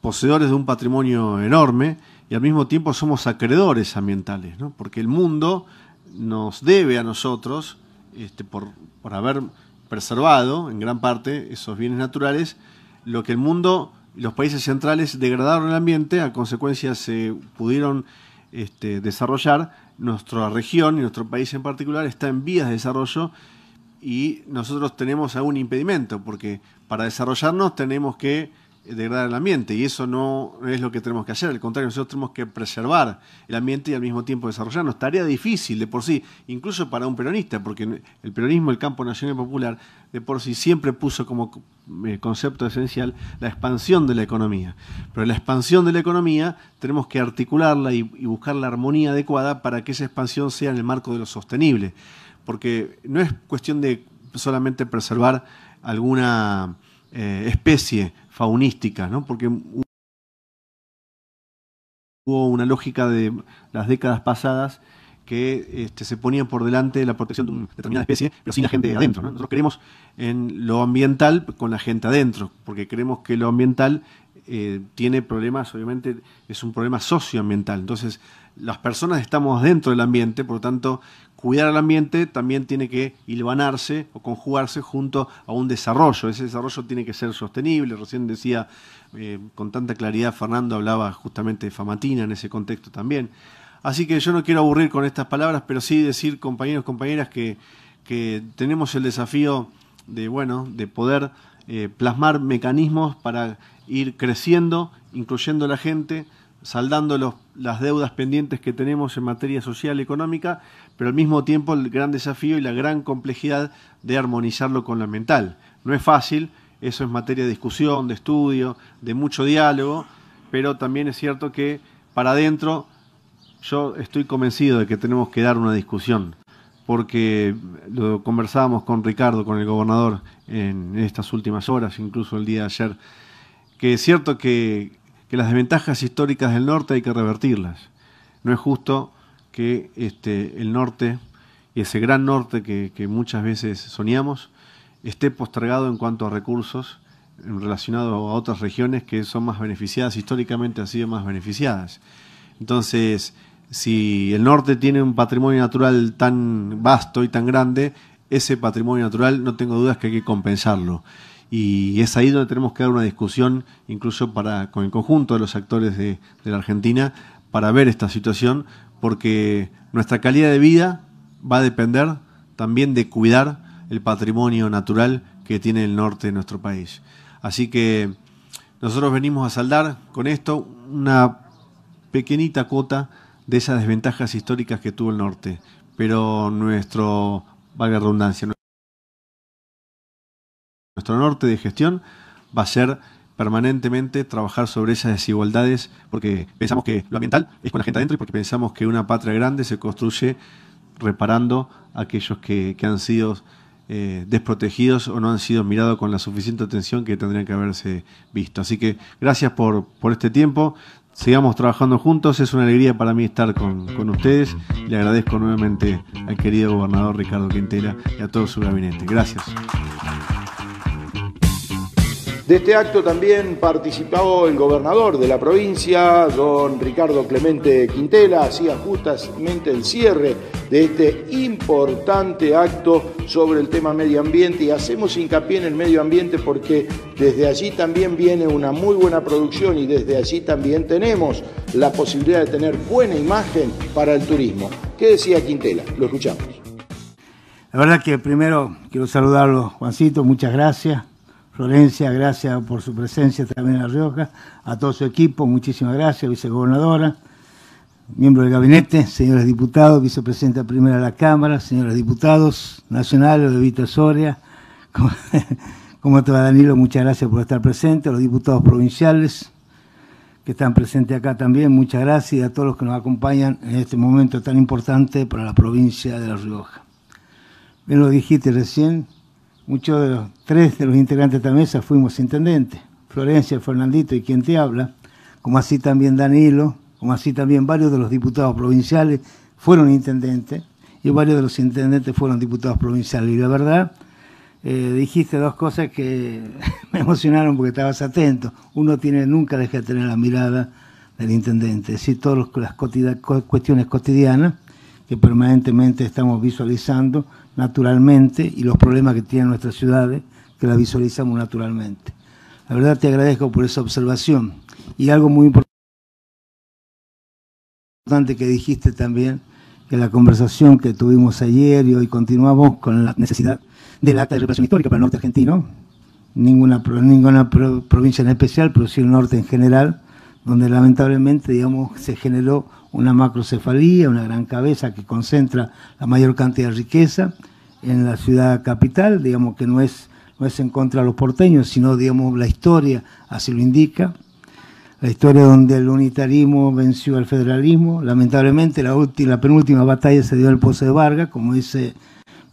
Speaker 12: poseedores de un patrimonio enorme y al mismo tiempo somos acreedores ambientales, ¿no? porque el mundo nos debe a nosotros, este, por, por haber preservado en gran parte esos bienes naturales, lo que el mundo los países centrales degradaron el ambiente, a consecuencia se pudieron este, desarrollar. Nuestra región y nuestro país en particular está en vías de desarrollo y nosotros tenemos algún impedimento, porque para desarrollarnos tenemos que degradar el ambiente y eso no es lo que tenemos que hacer, al contrario, nosotros tenemos que preservar el ambiente y al mismo tiempo desarrollarnos. Tarea difícil de por sí, incluso para un peronista, porque el peronismo, el campo nacional y popular, de por sí siempre puso como eh, concepto esencial la expansión de la economía. Pero la expansión de la economía tenemos que articularla y, buscar la armonía adecuada para que esa expansión sea en el marco de lo sostenible, porque no es cuestión de solamente preservar alguna eh, especie faunística, ¿no? porque hubo una lógica de las décadas pasadas que este, se ponía por delante la protección de una determinada especie, pero sin la gente adentro. Nosotros creemos en lo ambiental con la gente adentro, porque creemos que lo ambiental eh, tiene problemas, obviamente es un problema socioambiental. Entonces, las personas estamos dentro del ambiente, por lo tanto, cuidar al ambiente también tiene que hilvanarse o conjugarse junto a un desarrollo. Ese desarrollo tiene que ser sostenible. Recién decía eh, con tanta claridad, Fernando hablaba justamente de Famatina en ese contexto también. Así que yo no quiero aburrir con estas palabras, pero sí decir, compañeros, compañeras, que, que tenemos el desafío de, bueno, de poder eh, plasmar mecanismos para ir creciendo, incluyendo a la gente, saldando las deudas pendientes que tenemos en materia social y económica, pero al mismo tiempo el gran desafío y la gran complejidad de armonizarlo con lo mental. No es fácil, eso es materia de discusión, de estudio, de mucho diálogo, pero también es cierto que para adentro yo estoy convencido de que tenemos que dar una discusión, porque lo conversábamos con Ricardo, con el gobernador, en estas últimas horas, incluso el día de ayer, que es cierto que que las desventajas históricas del norte hay que revertirlas. No es justo que este, el norte, y ese gran norte que, muchas veces soñamos, esté postergado en cuanto a recursos relacionados a otras regiones que son más beneficiadas, históricamente han sido más beneficiadas. Entonces, si el norte tiene un patrimonio natural tan vasto y tan grande, ese patrimonio natural no tengo dudas que hay que compensarlo. Y es ahí donde tenemos que dar una discusión, incluso para, con el conjunto de los actores de, la Argentina, para ver esta situación, porque nuestra calidad de vida va a depender también de cuidar el patrimonio natural que tiene el norte de nuestro país. Así que nosotros venimos a saldar con esto una pequeñita cuota de esas desventajas históricas que tuvo el norte, pero nuestro, valga redundancia, nuestro norte de gestión va a ser permanentemente trabajar sobre esas desigualdades porque pensamos que lo ambiental es con la gente adentro y porque pensamos que una patria grande se construye reparando a aquellos que, han sido eh, desprotegidos o no han sido mirados con la suficiente atención que tendrían que haberse visto. Así que gracias por, por este tiempo. Sigamos trabajando juntos. Es una alegría para mí estar con, con ustedes. Le agradezco nuevamente al querido gobernador Ricardo Quintela y a todo su gabinete. Gracias.
Speaker 1: De este acto también participó el gobernador de la provincia, don Ricardo Clemente Quintela, hacía justamente el cierre de este importante acto sobre el tema medio ambiente y hacemos hincapié en el medio ambiente porque desde allí también viene una muy buena producción y desde allí también tenemos la posibilidad de tener buena imagen para el turismo. ¿Qué decía Quintela? Lo escuchamos.
Speaker 13: La verdad que primero quiero saludarlo, Juancito, muchas gracias Florencia, gracias por su presencia también en La Rioja, a todo su equipo, muchísimas gracias, vicegobernadora, miembro del gabinete, señores diputados, vicepresidenta primera de la Cámara, señores diputados nacionales de Vita Soria, como te va Danilo, muchas gracias por estar presente, a los diputados provinciales que están presentes acá también, muchas gracias y a todos los que nos acompañan en este momento tan importante para la provincia de La Rioja. Bien lo dijiste recién, muchos de los tres de los integrantes de esta mesa fuimos intendentes, Florencia, Fernandito y quien te habla, como así también Danilo, como así también varios de los diputados provinciales fueron intendentes y varios de los intendentes fueron diputados provinciales. Y la verdad, eh, dijiste dos cosas que me emocionaron porque estabas atento. Uno tiene, nunca deja de tener la mirada del intendente, es decir, todas las cuestiones cotidianas que permanentemente estamos visualizando naturalmente y los problemas que tienen nuestras ciudades, que las visualizamos naturalmente. La verdad te agradezco por esa observación. Y algo muy importante que dijiste también, que la conversación que tuvimos ayer y hoy continuamos con la necesidad del acta de histórica para el norte argentino, ninguna, ninguna provincia en especial, pero sí el norte en general, donde lamentablemente, digamos, se generó una macrocefalía, una gran cabeza que concentra la mayor cantidad de riqueza en la ciudad capital, digamos que no es, no es en contra de los porteños, sino, digamos, la historia así lo indica. La historia donde el unitarismo venció al federalismo. Lamentablemente, la, última, la penúltima batalla se dio en el Pozo de Vargas, como dice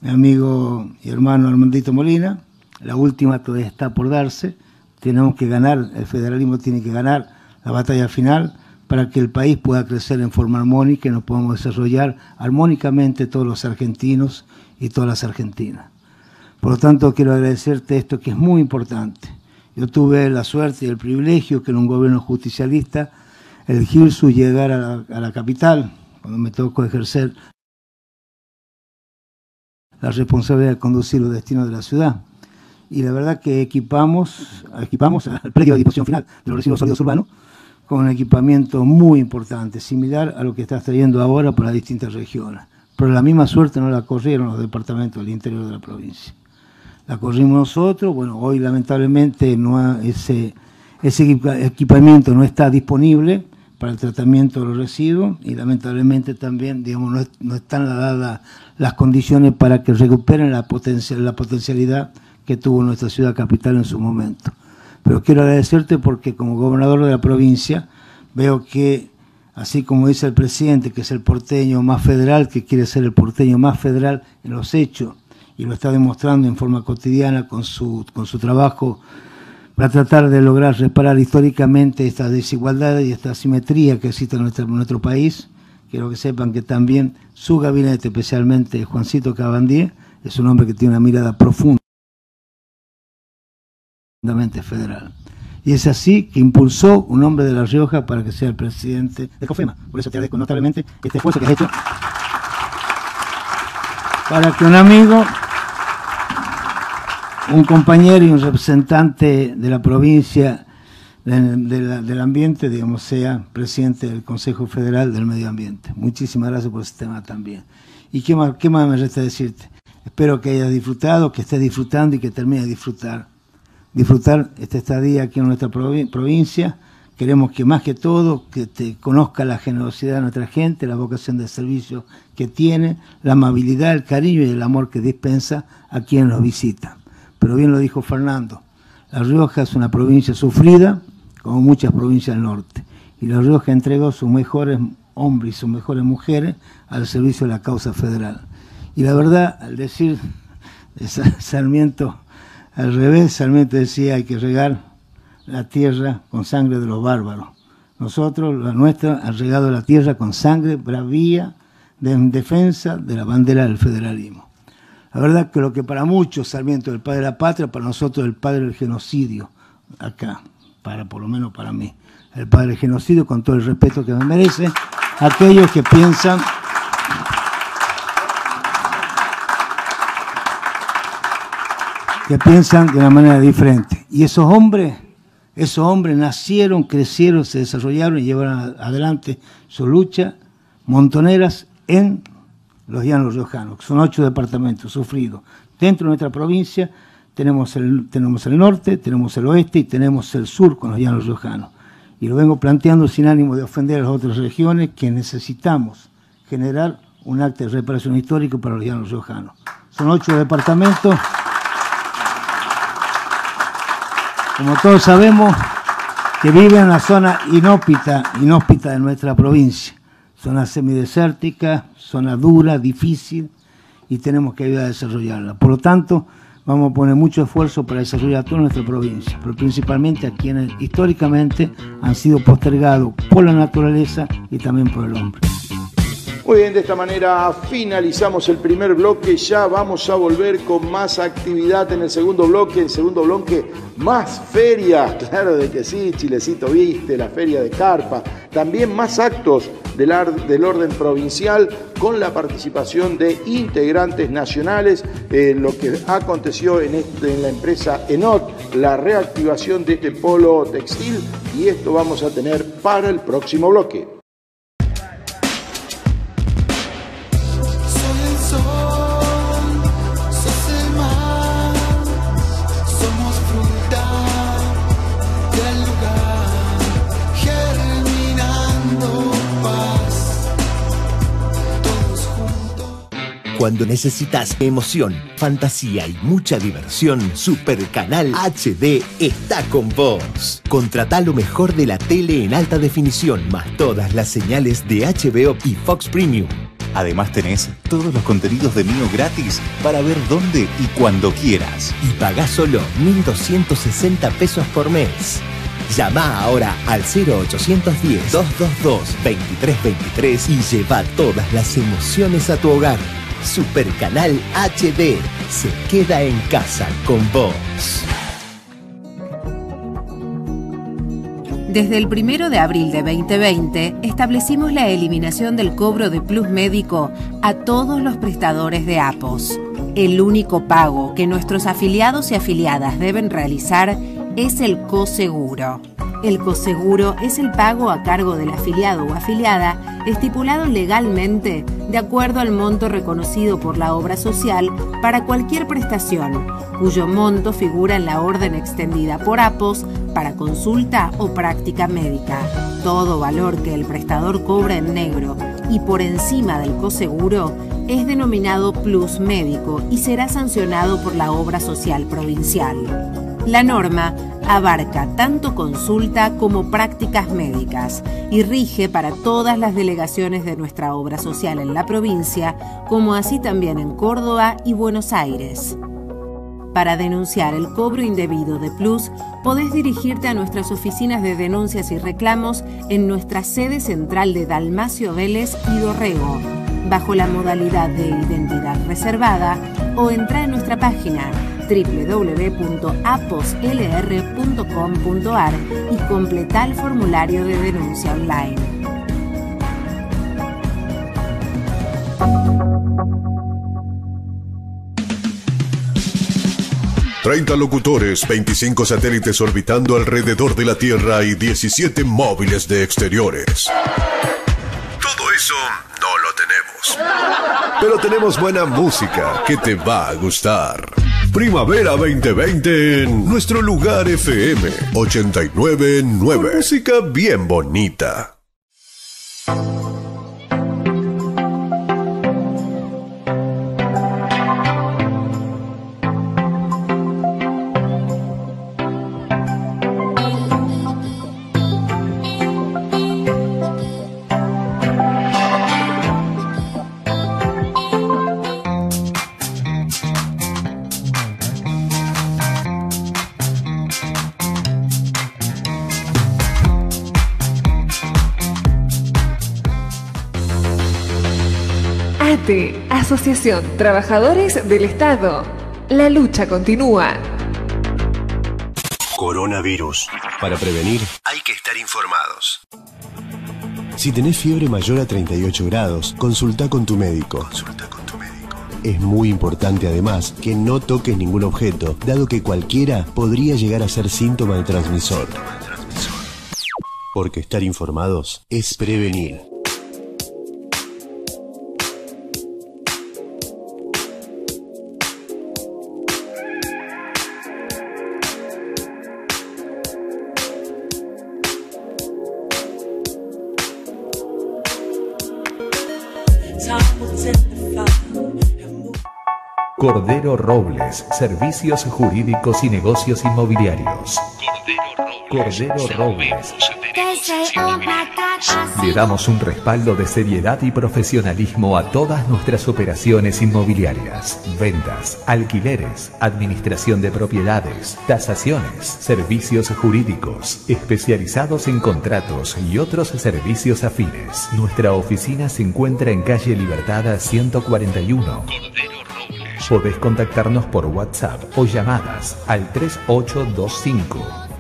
Speaker 13: mi amigo y hermano Armandito Molina. La última todavía está por darse. Tenemos que ganar, el federalismo tiene que ganar la batalla final para que el país pueda crecer en forma armónica y nos podamos desarrollar armónicamente todos los argentinos y todas las argentinas. Por lo tanto, quiero agradecerte esto que es muy importante. Yo tuve la suerte y el privilegio que en un gobierno justicialista el GIRSU llegara a la, capital, cuando me tocó ejercer la responsabilidad de conducir los destinos de la ciudad. Y la verdad que equipamos, equipamos al predio de disposición final de los residuos sólidos urbanos con un equipamiento muy importante, similar a lo que está trayendo ahora por las distintas regiones pero la misma suerte no la corrieron los departamentos del interior de la provincia. La corrimos nosotros, bueno, hoy lamentablemente no ese, ese equipamiento no está disponible para el tratamiento de los residuos y lamentablemente también, digamos, no, están dadas las condiciones para que recuperen la, potencial, la potencialidad que tuvo nuestra ciudad capital en su momento. Pero quiero agradecerte porque como gobernador de la provincia veo que así como dice el presidente, que es el porteño más federal, que quiere ser el porteño más federal en los hechos, y lo está demostrando en forma cotidiana con su, con su trabajo para tratar de lograr reparar históricamente esta desigualdad y esta asimetría que existe en nuestro, en nuestro país. Quiero que sepan que también su gabinete, especialmente Juancito Cabandier, es un hombre que tiene una mirada profundamente federal. Y es así que impulsó un hombre de La Rioja para que sea el presidente de COFEMA. Por eso te agradezco notablemente este esfuerzo que has hecho para que un amigo, un compañero y un representante de la provincia del ambiente, digamos, sea presidente del Consejo Federal del Medio Ambiente. Muchísimas gracias por este tema también. ¿Y qué más, qué más me resta decirte? Espero que hayas disfrutado, que estés disfrutando y que termine de disfrutar disfrutar esta estadía aquí en nuestra provincia. Queremos que más que todo, que te conozca la generosidad de nuestra gente, la vocación de servicio que tiene, la amabilidad, el cariño y el amor que dispensa a quien nos visita. Pero bien lo dijo Fernando, La Rioja es una provincia sufrida, como muchas provincias del norte. Y La Rioja entregó sus mejores hombres y sus mejores mujeres al servicio de la causa federal. Y la verdad, al decir Sarmiento, al revés, Sarmiento decía hay que regar la tierra con sangre de los bárbaros. Nosotros, la nuestra, ha regado la tierra con sangre bravía de, en defensa de la bandera del federalismo. La verdad que lo que para muchos Sarmiento es el padre de la patria, para nosotros el padre del genocidio, acá, para por lo menos para mí. El padre del genocidio, con todo el respeto que me merece, aquellos que piensan que piensan de una manera diferente. Y esos hombres, esos hombres nacieron, crecieron, se desarrollaron y llevaron adelante su lucha montoneras en los llanos riojanos. Son ocho departamentos sufridos. Dentro de nuestra provincia tenemos el, tenemos el norte, tenemos el oeste y tenemos el sur con los llanos riojanos. Y lo vengo planteando sin ánimo de ofender a las otras regiones que necesitamos generar un acto de reparación histórico para los llanos riojanos. Son ocho departamentos. Como todos sabemos, que vive en la zona inhóspita, inhóspita de nuestra provincia. Zona semidesértica, zona dura, difícil, y tenemos que ayudar a desarrollarla. Por lo tanto, vamos a poner mucho esfuerzo para desarrollar toda nuestra provincia, pero principalmente a quienes históricamente han sido postergados por la naturaleza y también por el hombre.
Speaker 1: Muy bien, de esta manera finalizamos el primer bloque. Ya vamos a volver con más actividad en el segundo bloque. El segundo bloque, más ferias. Claro de que sí, Chilecito Viste, la feria de Carpa. También más actos del, del orden provincial con la participación de integrantes nacionales. Eh, lo que aconteció en, este, en la empresa Enot, la reactivación de este polo textil. Y esto vamos a tener para el próximo bloque.
Speaker 14: Cuando necesitas emoción, fantasía y mucha diversión, Super Canal HD está con vos. Contrata lo mejor de la tele en alta definición, más todas las señales de HBO y Fox Premium.
Speaker 15: Además tenés todos los contenidos de Mio gratis para ver dónde y cuando quieras.
Speaker 14: Y pagás solo 1.260 pesos por mes. Llama ahora al 0810-222-2323 y lleva todas las emociones a tu hogar. Super Canal HD se queda en casa con vos.
Speaker 16: Desde el primero de abril de 2020 establecimos la eliminación del cobro de Plus Médico a todos los prestadores de APOS. El único pago que nuestros afiliados y afiliadas deben realizar es el coseguro. El coseguro es el pago a cargo del afiliado o afiliada estipulado legalmente de acuerdo al monto reconocido por la obra social para cualquier prestación, cuyo monto figura en la orden extendida por APOS para consulta o práctica médica. Todo valor que el prestador cobra en negro y por encima del coseguro es denominado plus médico y será sancionado por la obra social provincial. La norma abarca tanto consulta como prácticas médicas y rige para todas las delegaciones de nuestra obra social en la provincia, como así también en Córdoba y Buenos Aires. Para denunciar el cobro indebido de Plus, podés dirigirte a nuestras oficinas de denuncias y reclamos en nuestra sede central de Dalmacio Vélez y Dorrego, bajo la modalidad de identidad reservada, o entra en nuestra página www.aposlr.com.ar y completa el formulario de denuncia online.
Speaker 17: ...30 locutores, 25 satélites orbitando alrededor de la Tierra y 17 móviles de exteriores. Todo eso no lo tenemos. Pero tenemos buena música que te va a gustar. Primavera 2020 en nuestro lugar FM 899. Música bien bonita.
Speaker 18: ATE, Asociación Trabajadores del Estado. La lucha continúa.
Speaker 19: Coronavirus. Para prevenir, hay que estar informados. Si tenés fiebre mayor a 38 grados, consulta con tu médico. Consulta con tu médico. Es muy importante además que no toques ningún objeto, dado que cualquiera podría llegar a ser síntoma de transmisor. Porque estar informados es prevenir.
Speaker 20: Cordero Robles, Servicios Jurídicos y Negocios Inmobiliarios. Cordero Robles. Le damos un respaldo de seriedad y profesionalismo a todas nuestras operaciones inmobiliarias, ventas, alquileres, administración de propiedades, tasaciones, servicios jurídicos, especializados en contratos y otros servicios afines. Nuestra oficina se encuentra en calle Libertad 141. Podés contactarnos por WhatsApp o llamadas al 3825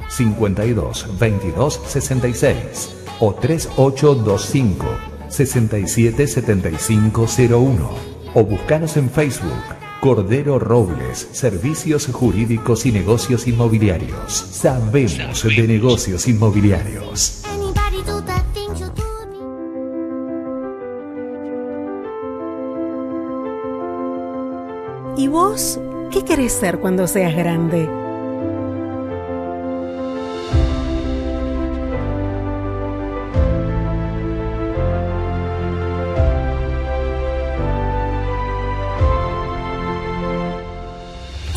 Speaker 20: 52 22 66 o 3825 67 75 01 o buscanos en Facebook Cordero Robles, Servicios Jurídicos y Negocios Inmobiliarios. Sabemos de negocios inmobiliarios.
Speaker 16: vos qué querés ser cuando seas grande?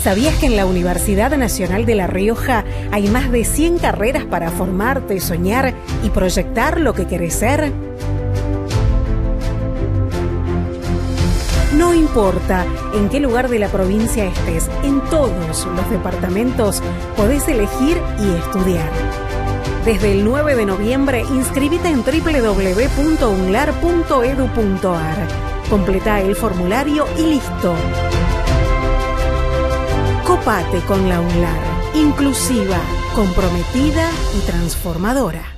Speaker 21: ¿Sabías que en la Universidad Nacional de La Rioja hay más de 100 carreras para formarte, soñar y proyectar lo que querés ser? No importa en qué lugar de la provincia estés, en todos los departamentos podés elegir y estudiar. Desde el 9 de noviembre, inscribite en www.unlar.edu.ar. Completa el formulario y listo. Copate con la UNLAR, inclusiva, comprometida y transformadora.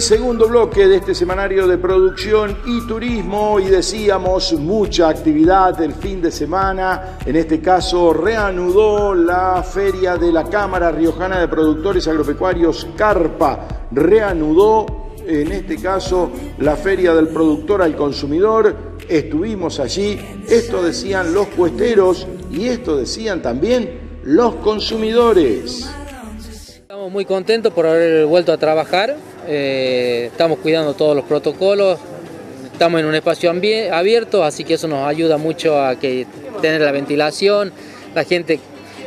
Speaker 1: Segundo bloque de este semanario de producción y turismo. Y decíamos mucha actividad el fin de semana, en este caso reanudó la feria de la Cámara Riojana de Productores Agropecuarios Carpa, reanudó en este caso la feria del productor al consumidor, estuvimos allí, esto decían los puesteros y esto decían también los consumidores.
Speaker 22: Estamos muy contentos por haber vuelto a trabajar, eh, estamos cuidando todos los protocolos, estamos en un espacio abierto, así que eso nos ayuda mucho a que tener la ventilación, la gente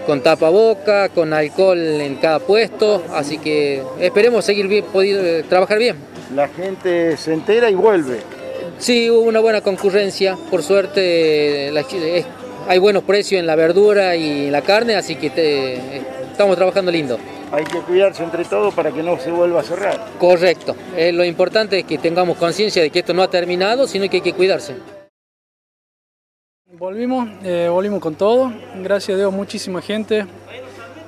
Speaker 22: con tapaboca, con alcohol en cada puesto, así que esperemos seguir bien, poder trabajar bien.
Speaker 1: La gente se entera y vuelve.
Speaker 22: Sí, hubo una buena concurrencia, por suerte la- es- hay buenos precios en la verdura y en la carne, así que te- estamos trabajando lindo.
Speaker 1: Hay que cuidarse entre todos para que no se vuelva a cerrar.
Speaker 22: Correcto. Eh, lo importante es que tengamos conciencia de que esto no ha terminado, sino que hay que cuidarse.
Speaker 23: Volvimos, eh, volvimos con todo. Gracias a Dios, muchísima gente.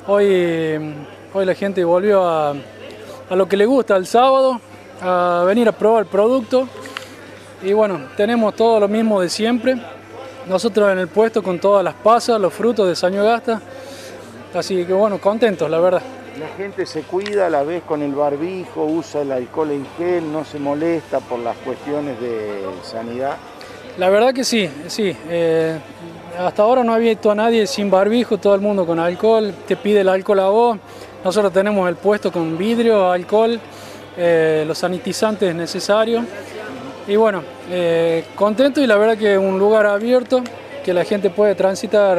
Speaker 23: Hoy, hoy la gente volvió a, a lo que le gusta el sábado, a venir a probar el producto. Y bueno, tenemos todo lo mismo de siempre. Nosotros en el puesto con todas las pasas, los frutos de Sañogasta. Así que bueno, contentos, la verdad.
Speaker 1: La gente se cuida a la vez con el barbijo, usa el alcohol en gel, no se molesta por las cuestiones de sanidad.
Speaker 23: La verdad que sí, sí. eh, hasta ahora no había visto a nadie sin barbijo, todo el mundo con alcohol, te pide el alcohol a vos. Nosotros tenemos el puesto con vidrio, alcohol, eh, los sanitizantes necesarios. Y bueno, eh, contento y la verdad que un lugar abierto, que la gente puede transitar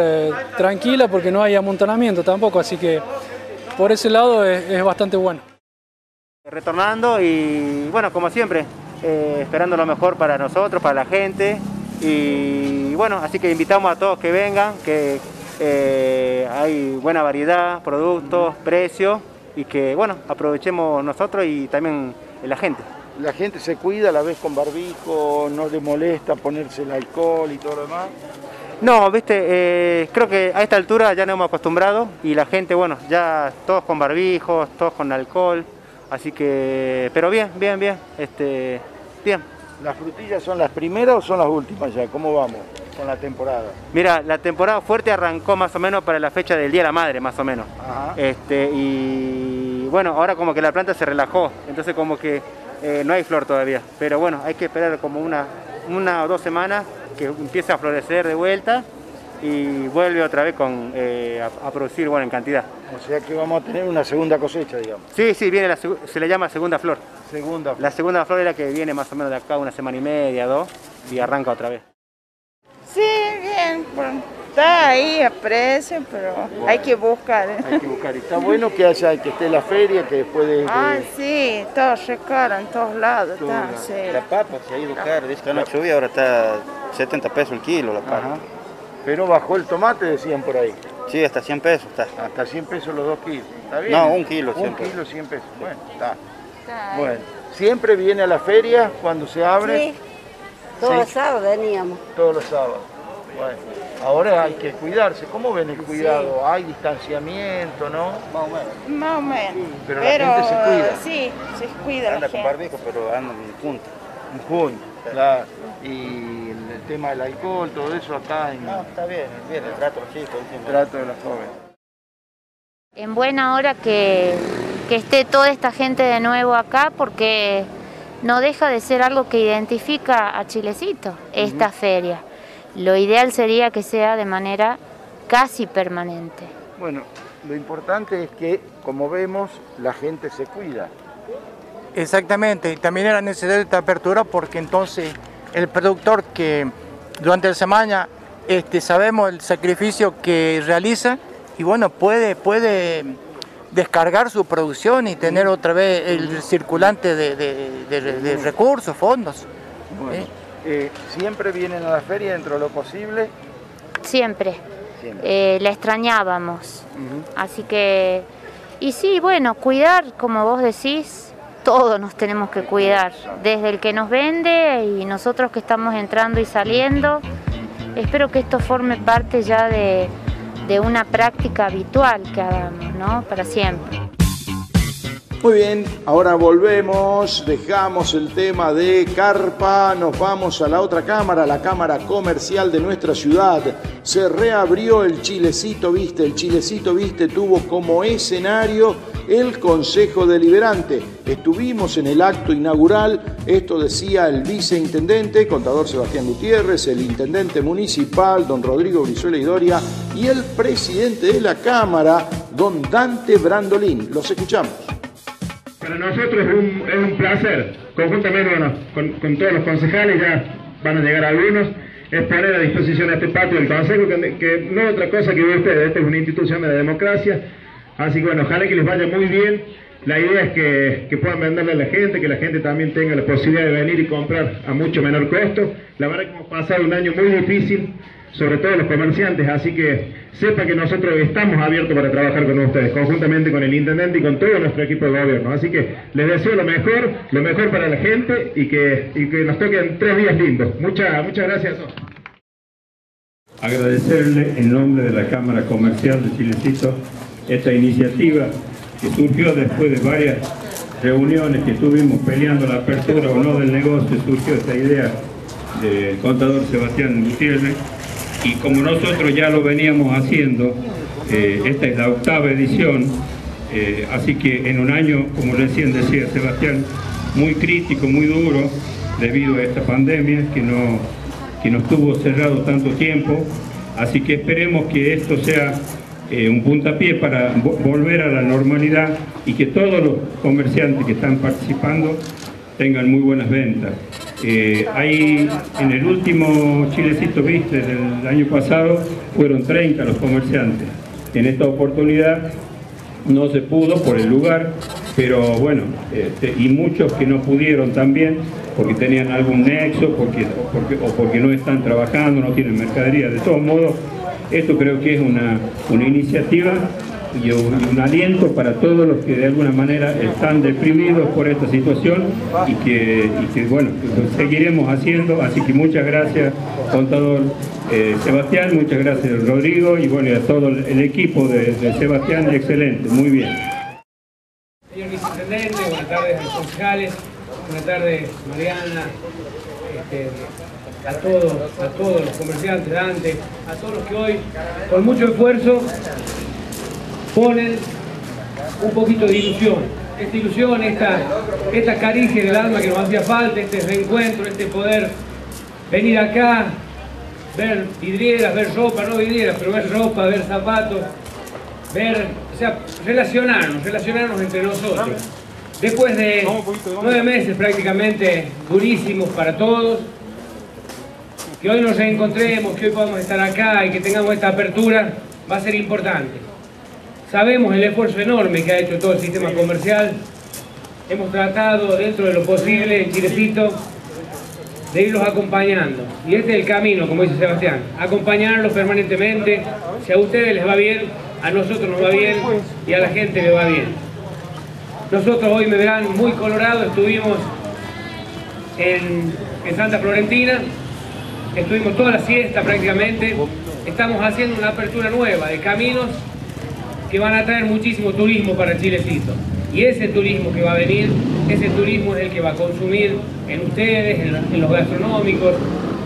Speaker 23: tranquila porque no hay amontonamiento tampoco, así que por ese lado es- es bastante bueno.
Speaker 24: retornando y bueno, como siempre, eh, esperando lo mejor para nosotros, para la gente. Y bueno, así que invitamos a todos que vengan, que eh, hay buena variedad, productos, precios y que bueno, aprovechemos nosotros y también la gente.
Speaker 1: La gente se cuida a la vez con barbijo, no le molesta ponerse el alcohol y todo lo demás.
Speaker 24: No, viste, eh, creo que a esta altura ya nos hemos acostumbrado y la gente, bueno, ya todos con barbijos, todos con alcohol, así que, pero bien, bien, bien, este, bien.
Speaker 1: ¿Las frutillas son las primeras o son las últimas ya? ¿Cómo vamos con la temporada?
Speaker 24: Mira, la temporada fuerte arrancó más o menos para la fecha del Día de la Madre, más o menos. Este, y bueno, ahora como que la planta se relajó, entonces como que eh, no hay flor todavía. Pero bueno, hay que esperar como una, una o dos semanas que empiece a florecer de vuelta y vuelve otra vez con, eh, a, a producir bueno, en cantidad.
Speaker 1: O sea que vamos a tener una segunda cosecha, digamos.
Speaker 24: Sí, sí, viene la, se le llama segunda flor.
Speaker 1: Segunda
Speaker 24: La segunda flor es la que viene más o menos de acá una semana y media, dos, y arranca otra vez.
Speaker 25: Sí, bien. bueno, Está ahí a precio, pero hay que buscar. ¿eh?
Speaker 1: Hay que buscar. Está bueno que haya, que esté la feria, que después de... de-
Speaker 25: Ah, sí, todo caro en todos lados. Está, sí.
Speaker 26: La papa se ha ido caro, dice que no llovía, ahora está 70 pesos el kilo la papa.
Speaker 1: Ajá. Pero bajó el tomate, decían por ahí.
Speaker 26: Sí, hasta 100 pesos está.
Speaker 1: Hasta 100 pesos los dos kilos. ¿Está bien?
Speaker 26: No, un kilo, 100
Speaker 1: Un kilo, 100 pesos. Bueno, está. Bueno, siempre viene a la feria cuando se abre.
Speaker 27: Sí, todos
Speaker 1: Sí.
Speaker 27: los sábados veníamos.
Speaker 1: Todos los sábados. Bueno, ahora hay que cuidarse. ¿Cómo ven el cuidado? Hay distanciamiento, ¿no? Más o menos.
Speaker 25: Más o menos.
Speaker 1: Pero la gente se cuida.
Speaker 25: Sí, se cuida la
Speaker 26: Anda con
Speaker 25: gente.
Speaker 26: barbijo, pero andan en punta.
Speaker 1: En junio, claro. Y el, el tema del alcohol, todo eso acá en
Speaker 26: No, está bien, bien, el trato de los chicos.
Speaker 1: el trato de los jóvenes.
Speaker 28: En buena hora que, que esté toda esta gente de nuevo acá porque
Speaker 29: no deja de ser algo que identifica a Chilecito, esta feria. Lo ideal sería que sea de manera casi permanente.
Speaker 1: Bueno, lo importante es que, como vemos, la gente se cuida.
Speaker 30: Exactamente, y también era necesaria esta apertura porque entonces el productor que durante la semana este, sabemos el sacrificio que realiza y bueno, puede, puede descargar su producción y tener otra vez el circulante de, de- de- de recursos, fondos.
Speaker 1: Bueno, eh, siempre vienen a la feria dentro de lo posible.
Speaker 29: Siempre.
Speaker 1: Siempre.
Speaker 29: Eh, la extrañábamos. Así que, y sí, bueno, cuidar, como vos decís, todos nos tenemos que cuidar, desde el que nos vende y nosotros que estamos entrando y saliendo. Espero que esto forme parte ya de, de una práctica habitual que hagamos, ¿no? Para siempre.
Speaker 1: Muy bien, ahora volvemos, dejamos el tema de carpa, nos vamos a la otra cámara, la cámara comercial de nuestra ciudad. Se reabrió el Chilecito Viste, el Chilecito Viste tuvo como escenario el Consejo Deliberante. Estuvimos en el acto inaugural, esto decía el viceintendente, contador Sebastián Gutiérrez, el intendente municipal, don Rodrigo Brizuela y Doria, y el presidente de la Cámara, don Dante Brandolín. Los escuchamos.
Speaker 31: Para nosotros es un, es un placer, conjuntamente bueno, con, con todos los concejales, ya van a llegar algunos, es poner a disposición este patio del Consejo, que, que no es otra cosa que ustedes, esta es una institución de la democracia, así que bueno, ojalá que les vaya muy bien. La idea es que, que puedan venderle a la gente, que la gente también tenga la posibilidad de venir y comprar a mucho menor costo. La verdad que hemos pasado un año muy difícil, sobre todo los comerciantes, así que sepa que nosotros estamos abiertos para trabajar con ustedes, conjuntamente con el intendente y con todo nuestro equipo de gobierno. Así que les deseo lo mejor, lo mejor para la gente y que, y que nos toquen tres días lindos. Muchas, muchas gracias
Speaker 32: agradecerle en nombre de la Cámara Comercial de Chilecito esta iniciativa que surgió después de varias reuniones que estuvimos peleando la apertura o no del negocio, surgió esta idea del contador Sebastián Gutiérrez y como nosotros ya lo veníamos haciendo, eh, esta es la octava edición, eh, así que en un año, como recién decía Sebastián, muy crítico, muy duro, debido a esta pandemia que, no, que nos tuvo cerrado tanto tiempo, así que esperemos que esto sea eh, un puntapié para vo- volver a la normalidad y que todos los comerciantes que están participando tengan muy buenas ventas. Hay en el último Chilecito Viste del año pasado fueron 30 los comerciantes. En esta oportunidad no se pudo por el lugar, pero bueno, este, y muchos que no pudieron también porque tenían algún nexo porque, o porque no están trabajando, no tienen mercadería. De todos modos, esto creo que es una, una iniciativa y un, aliento para todos los que de alguna manera están deprimidos por esta situación y que, bueno, lo seguiremos haciendo. Así que muchas gracias, contador eh, Sebastián, muchas gracias Rodrigo y bueno, y a todo el equipo de, de Sebastián, excelente, muy bien.
Speaker 33: Señor viceintendente, buenas tardes a los concejales, buenas tardes Mariana, este, a todos, a todos los comerciantes, Dante, a todos los que hoy con mucho esfuerzo ponen un poquito de ilusión. Esta ilusión, esta, esta caricia del alma que nos hacía falta, este reencuentro, este poder venir acá, ver vidrieras, ver ropa, no vidrieras, pero ver ropa, ver zapatos, ver, o sea, relacionarnos, relacionarnos entre nosotros. Después de nueve meses prácticamente durísimos para todos, que hoy nos reencontremos, que hoy podamos estar acá y que tengamos esta apertura, va a ser importante. Sabemos el esfuerzo enorme que ha hecho todo el sistema comercial. Hemos tratado dentro de lo posible en Chilecito de irlos acompañando. Y este es el camino, como dice Sebastián, acompañarlos permanentemente. Si a ustedes les va bien, a nosotros nos va bien y a la gente le va bien. Nosotros hoy me verán muy colorado, estuvimos en, en Santa Florentina, estuvimos toda la siesta prácticamente, estamos haciendo una apertura nueva de caminos que van a traer muchísimo turismo para Chilecito. Y ese turismo que va a venir, ese turismo es el que va a consumir en ustedes, en, los gastronómicos,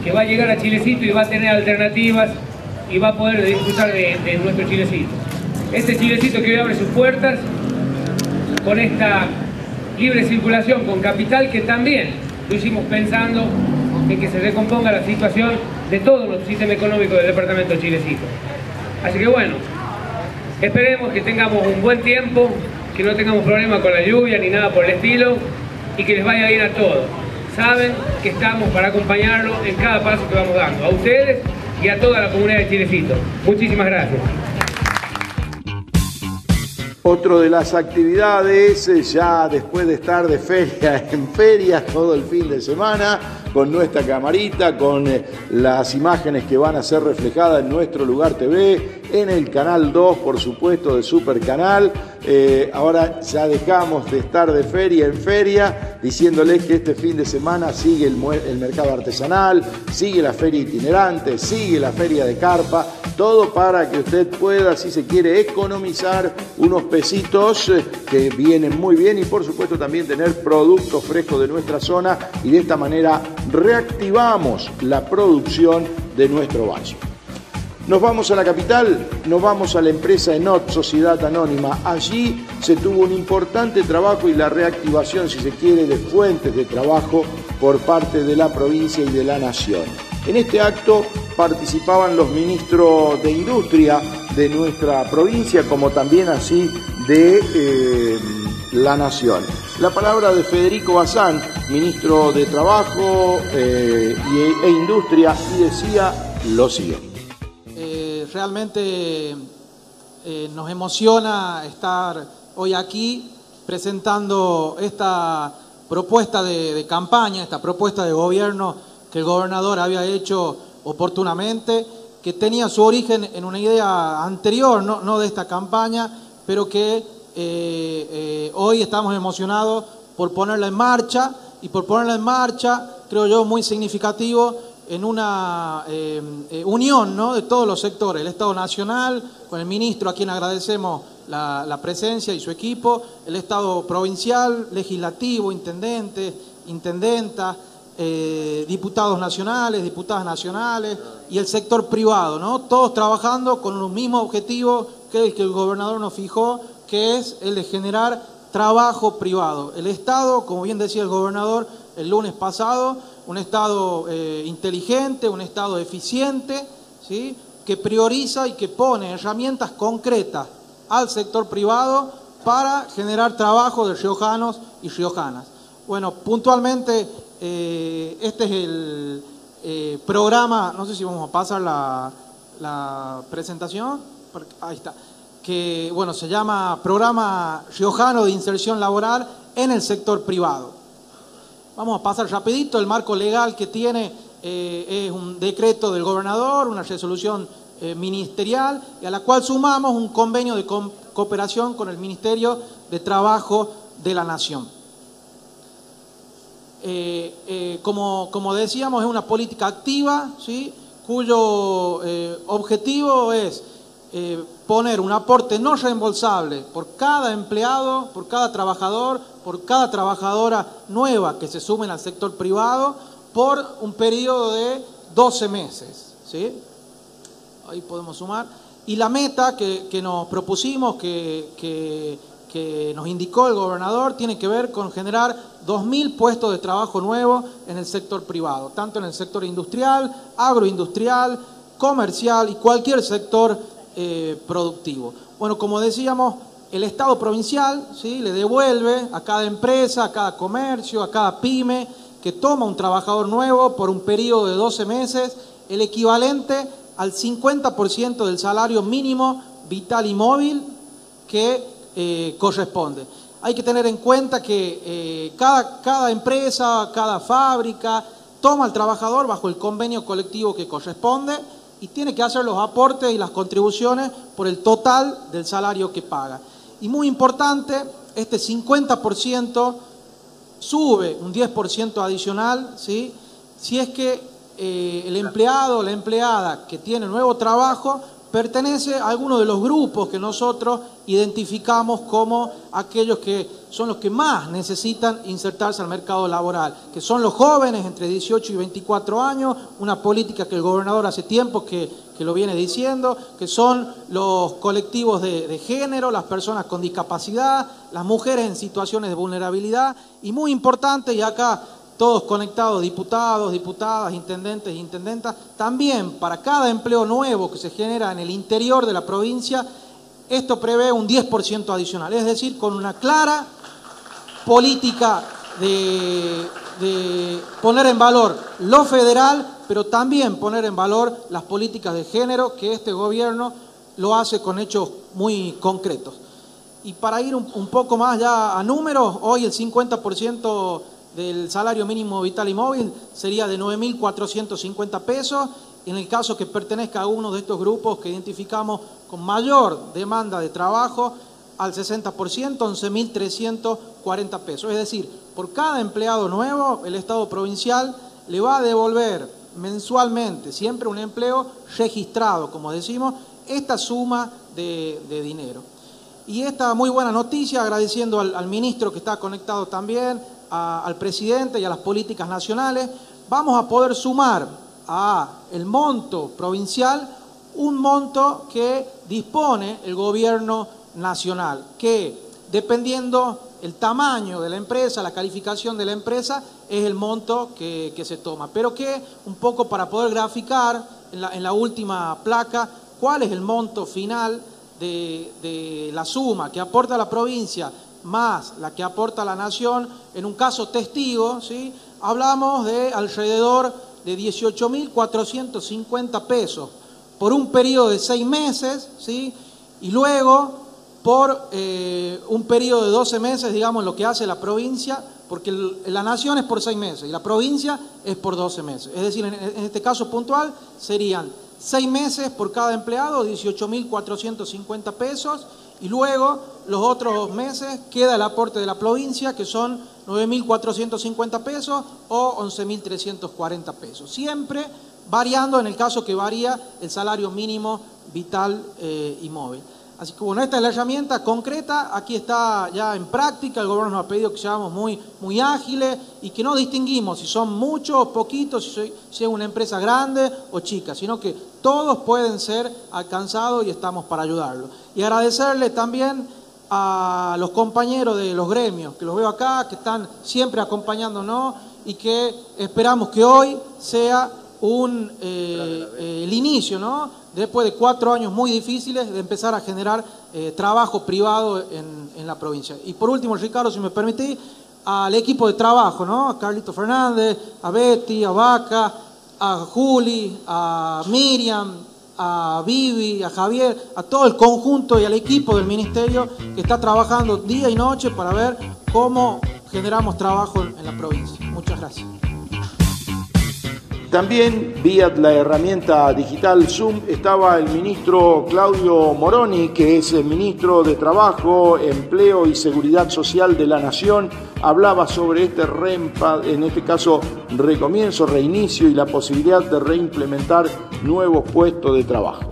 Speaker 33: que va a llegar a Chilecito y va a tener alternativas y va a poder disfrutar de, de nuestro Chilecito. Este Chilecito que hoy abre sus puertas con esta libre circulación con capital que también lo hicimos pensando en que se recomponga la situación de todo nuestro sistema económico del departamento de Chilecito. Así que bueno, esperemos que tengamos un buen tiempo, que no tengamos problemas con la lluvia ni nada por el estilo y que les vaya bien a todos. Saben que estamos para acompañarlos en cada paso que vamos dando, a ustedes y a toda la comunidad de Chilecito. Muchísimas gracias.
Speaker 1: Otro de las actividades, eh, ya después de estar de feria en feria todo el fin de semana, con nuestra camarita, con eh, las imágenes que van a ser reflejadas en nuestro lugar TV, en el canal 2, por supuesto, de Super Canal. Eh, ahora ya dejamos de estar de feria en feria, diciéndoles que este fin de semana sigue el, mercado artesanal, sigue la feria itinerante, sigue la feria de carpa, todo para que usted pueda, si se quiere, economizar unos pesitos eh, que vienen muy bien y por supuesto también tener productos frescos de nuestra zona y de esta manera reactivamos la producción de nuestro valle. Nos vamos a la capital, nos vamos a la empresa Enot, Sociedad Anónima. Allí se tuvo un importante trabajo y la reactivación, si se quiere, de fuentes de trabajo por parte de la provincia y de la nación. En este acto participaban los ministros de Industria de nuestra provincia, como también así de eh, la nación. La palabra de Federico Bazán, ministro de Trabajo eh, e Industria, y decía lo siguiente.
Speaker 34: Eh, realmente eh, nos emociona estar hoy aquí presentando esta propuesta de, de campaña, esta propuesta de gobierno que el gobernador había hecho oportunamente, que tenía su origen en una idea anterior, no, no de esta campaña, pero que eh, eh, hoy estamos emocionados por ponerla en marcha y por ponerla en marcha, creo yo, muy significativo en una eh, unión ¿no? de todos los sectores, el Estado Nacional, con el ministro a quien agradecemos la, presencia y su equipo, el Estado provincial, legislativo, intendente, intendenta, diputados nacionales, diputadas nacionales y el sector privado, ¿no? todos trabajando con un mismo objetivo que el que el gobernador nos fijó, que es el de generar trabajo privado. El Estado, como bien decía el gobernador el lunes pasado, un Estado eh, inteligente, un Estado eficiente, ¿sí? que prioriza y que pone herramientas concretas al sector privado para generar trabajo de riojanos y riojanas. Bueno, puntualmente, eh, este es el eh, programa, no sé si vamos a pasar la, la presentación, ahí está, que bueno, se llama Programa Riojano de Inserción Laboral en el Sector Privado. Vamos a pasar rapidito, el marco legal que tiene eh, es un decreto del gobernador, una resolución eh, ministerial, y a la cual sumamos un convenio de cooperación con el Ministerio de Trabajo de la Nación. Eh, como, decíamos, es una política activa, cuyo objetivo es poner un aporte no reembolsable por cada empleado, por cada trabajador, por cada trabajadora nueva que se sumen al sector privado por un periodo de 12 meses. ¿sí? Ahí podemos sumar. Y la meta que, nos propusimos, que nos indicó el gobernador, tiene que ver con generar 2.000 puestos de trabajo nuevos en el sector privado, tanto en el sector industrial, agroindustrial, comercial y cualquier sector eh, productivo. Bueno, como decíamos, el Estado provincial ¿sí? le devuelve a cada empresa, a cada comercio, a cada pyme que toma un trabajador nuevo por un periodo de 12 meses, el equivalente al 50% del salario mínimo vital y móvil que eh, corresponde. Hay que tener en cuenta que eh, cada, cada empresa, cada fábrica toma al trabajador bajo el convenio colectivo que corresponde y tiene que hacer los aportes y las contribuciones por el total del salario que paga. Y muy importante, este 50% sube un 10% adicional, si es que eh, el empleado o la empleada que tiene nuevo trabajo pertenece a alguno de los grupos que nosotros identificamos como aquellos que son los que más necesitan insertarse al mercado laboral, que son los jóvenes entre 18 y 24 años, una política que el gobernador hace tiempo que, que lo viene diciendo, que son los colectivos de, de género, las personas con discapacidad, las mujeres en situaciones de vulnerabilidad y muy importante, y acá todos conectados, diputados, diputadas, intendentes e intendentas, también para cada empleo nuevo que se genera en el interior de la provincia, esto prevé un 10% adicional, es decir, con una clara política de, poner en valor lo federal, pero también poner en valor las políticas de género que este gobierno lo hace con hechos muy concretos. Y para ir un poco más ya a números, hoy el 50% del salario mínimo vital y móvil sería de 9.450 pesos. En el caso que pertenezca a uno de estos grupos que identificamos con mayor demanda de trabajo, al 60%, 11.340 pesos. Es decir, por cada empleado nuevo, el Estado provincial le va a devolver mensualmente, siempre un empleo registrado, como decimos, esta suma de, dinero. Y esta muy buena noticia, agradeciendo al, ministro que está conectado también, al presidente y a las políticas nacionales, vamos a poder sumar a el monto provincial un monto que dispone el gobierno nacional, que dependiendo el tamaño de la empresa, la calificación de la empresa, es el monto que, que se toma. Pero que un poco para poder graficar en la, última placa cuál es el monto final de, de la suma que aporta la provincia más la que aporta la nación, en un caso testigo, ¿sí? hablamos de alrededor de 18.450 pesos por un periodo de seis meses, ¿sí? y luego por eh, un periodo de 12 meses, digamos, lo que hace la provincia, porque la nación es por seis meses y la provincia es por 12 meses. Es decir, en, en este caso puntual serían seis meses por cada empleado, 18.450 pesos, y luego los otros meses queda el aporte de la provincia, que son 9.450 pesos o 11.340 pesos. Siempre variando en el caso que varía el salario mínimo vital eh, y móvil. Así que bueno, esta es la herramienta concreta, aquí está ya en práctica, el gobierno nos ha pedido que seamos muy, muy ágiles y que no distinguimos si son muchos o poquitos, si, soy- si es una empresa grande o chica, sino que todos pueden ser alcanzados y estamos para ayudarlos. Y agradecerle también a los compañeros de los gremios, que los veo acá, que están siempre acompañándonos y que esperamos que hoy sea un, eh, eh, el inicio, ¿no? Después de cuatro años muy difíciles de empezar a generar eh, trabajo privado en, en la provincia. Y por último, Ricardo, si me permitís, al equipo de trabajo, ¿no? A Carlito Fernández, a Betty, a Vaca, a Juli, a Miriam, a Vivi, a Javier, a todo el conjunto y al equipo del ministerio que está trabajando día y noche para ver cómo generamos trabajo en la provincia. Muchas gracias.
Speaker 1: También vía la herramienta digital Zoom estaba el ministro Claudio Moroni, que es el ministro de Trabajo, Empleo y Seguridad Social de la Nación. Hablaba sobre este reempa, en este caso recomienzo, reinicio y la posibilidad de reimplementar nuevos puestos de trabajo.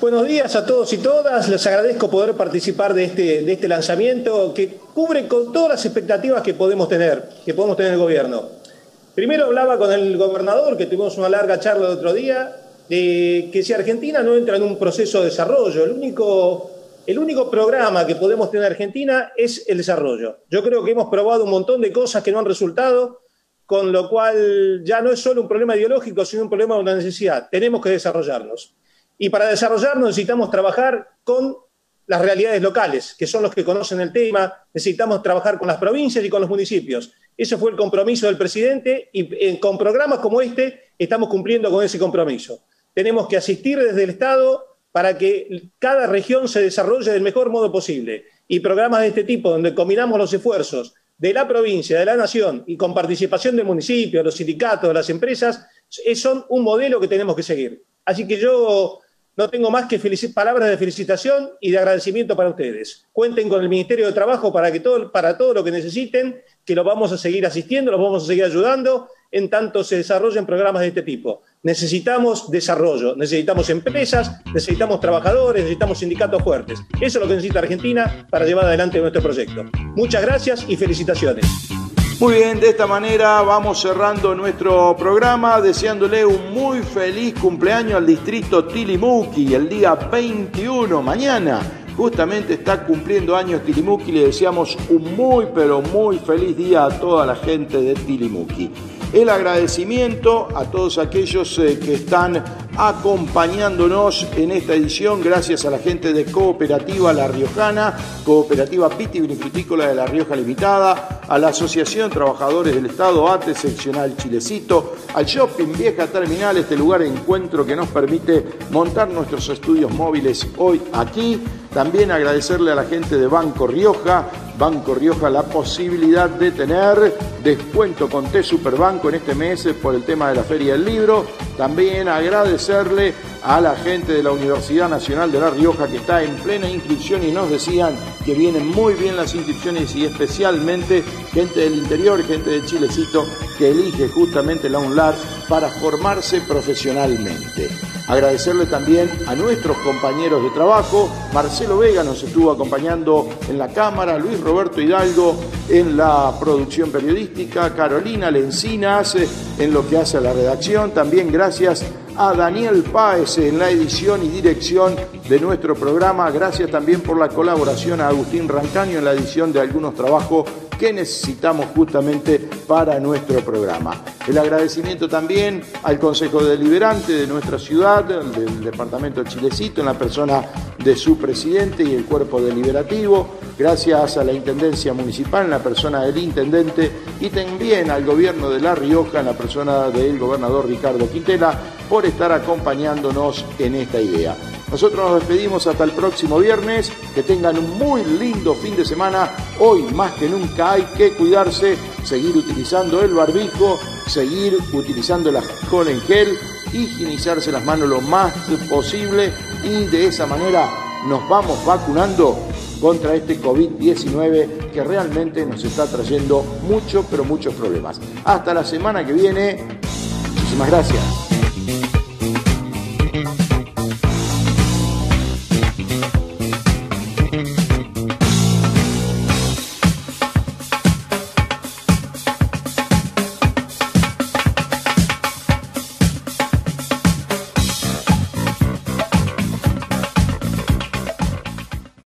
Speaker 35: Buenos días a todos y todas. Les agradezco poder participar de este, de este lanzamiento que cubre con todas las expectativas que podemos tener, que podemos tener el gobierno. Primero hablaba con el gobernador, que tuvimos una larga charla el otro día, de que si Argentina no entra en un proceso de desarrollo, el único, el único programa que podemos tener en Argentina es el desarrollo. Yo creo que hemos probado un montón de cosas que no han resultado, con lo cual ya no es solo un problema ideológico, sino un problema de una necesidad. Tenemos que desarrollarnos. Y para desarrollarnos necesitamos trabajar con las realidades locales, que son los que conocen el tema, necesitamos trabajar con las provincias y con los municipios. Ese fue el compromiso del presidente y eh, con programas como este estamos cumpliendo con ese compromiso. Tenemos que asistir desde el Estado para que cada región se desarrolle del mejor modo posible. Y programas de este tipo, donde combinamos los esfuerzos de la provincia, de la nación y con participación del municipio, de los sindicatos, de las empresas, eh, son un modelo que tenemos que seguir. Así que yo no tengo más que palabras de felicitación y de agradecimiento para ustedes. Cuenten con el Ministerio de Trabajo para, que todo, para todo lo que necesiten, que los vamos a seguir asistiendo, los vamos a seguir ayudando en tanto se desarrollen programas de este tipo. Necesitamos desarrollo, necesitamos empresas, necesitamos trabajadores, necesitamos sindicatos fuertes. Eso es lo que necesita Argentina para llevar adelante nuestro proyecto. Muchas gracias y felicitaciones.
Speaker 1: Muy bien, de esta manera vamos cerrando nuestro programa, deseándole un muy feliz cumpleaños al distrito Tilimuki el día 21, mañana. Justamente está cumpliendo años Tilimuki, le deseamos un muy pero muy feliz día a toda la gente de Tilimuki. El agradecimiento a todos aquellos eh, que están acompañándonos en esta edición, gracias a la gente de Cooperativa La Riojana, Cooperativa Vitivinícola de La Rioja Limitada, a la Asociación Trabajadores del Estado ATE Seccional Chilecito, al Shopping Vieja Terminal, este lugar de encuentro que nos permite montar nuestros estudios móviles hoy aquí. También agradecerle a la gente de Banco Rioja, Banco Rioja la posibilidad de tener descuento con T Superbanco en este mes por el tema de la Feria del Libro. También agradecerle a la gente de la Universidad Nacional de La Rioja que está en plena inscripción y nos decían que vienen muy bien las inscripciones y especialmente gente del interior, gente de Chilecito que elige justamente la UNLAR para formarse profesionalmente. Agradecerle también a nuestros compañeros de trabajo. Marcelo Vega nos estuvo acompañando en la cámara, Luis Roberto Hidalgo en la producción periodística, Carolina Lencinas eh, en lo que hace a la redacción. También gracias a Daniel Páez en la edición y dirección de nuestro programa. Gracias también por la colaboración a Agustín Rancaño en la edición de algunos trabajos que necesitamos justamente para nuestro programa. El agradecimiento también al Consejo Deliberante de nuestra ciudad, del Departamento de Chilecito, en la persona de su presidente y el cuerpo deliberativo. Gracias a la Intendencia Municipal, en la persona del Intendente, y también al Gobierno de La Rioja, en la persona del Gobernador Ricardo Quintela, por estar acompañándonos en esta idea. Nosotros nos despedimos hasta el próximo viernes. Que tengan un muy lindo fin de semana. Hoy más que nunca hay que cuidarse, seguir utilizando el barbijo, seguir utilizando el alcohol en gel, higienizarse las manos lo más posible y de esa manera nos vamos vacunando contra este COVID-19 que realmente nos está trayendo muchos, pero muchos problemas. Hasta la semana que viene. Muchísimas gracias. Thank you.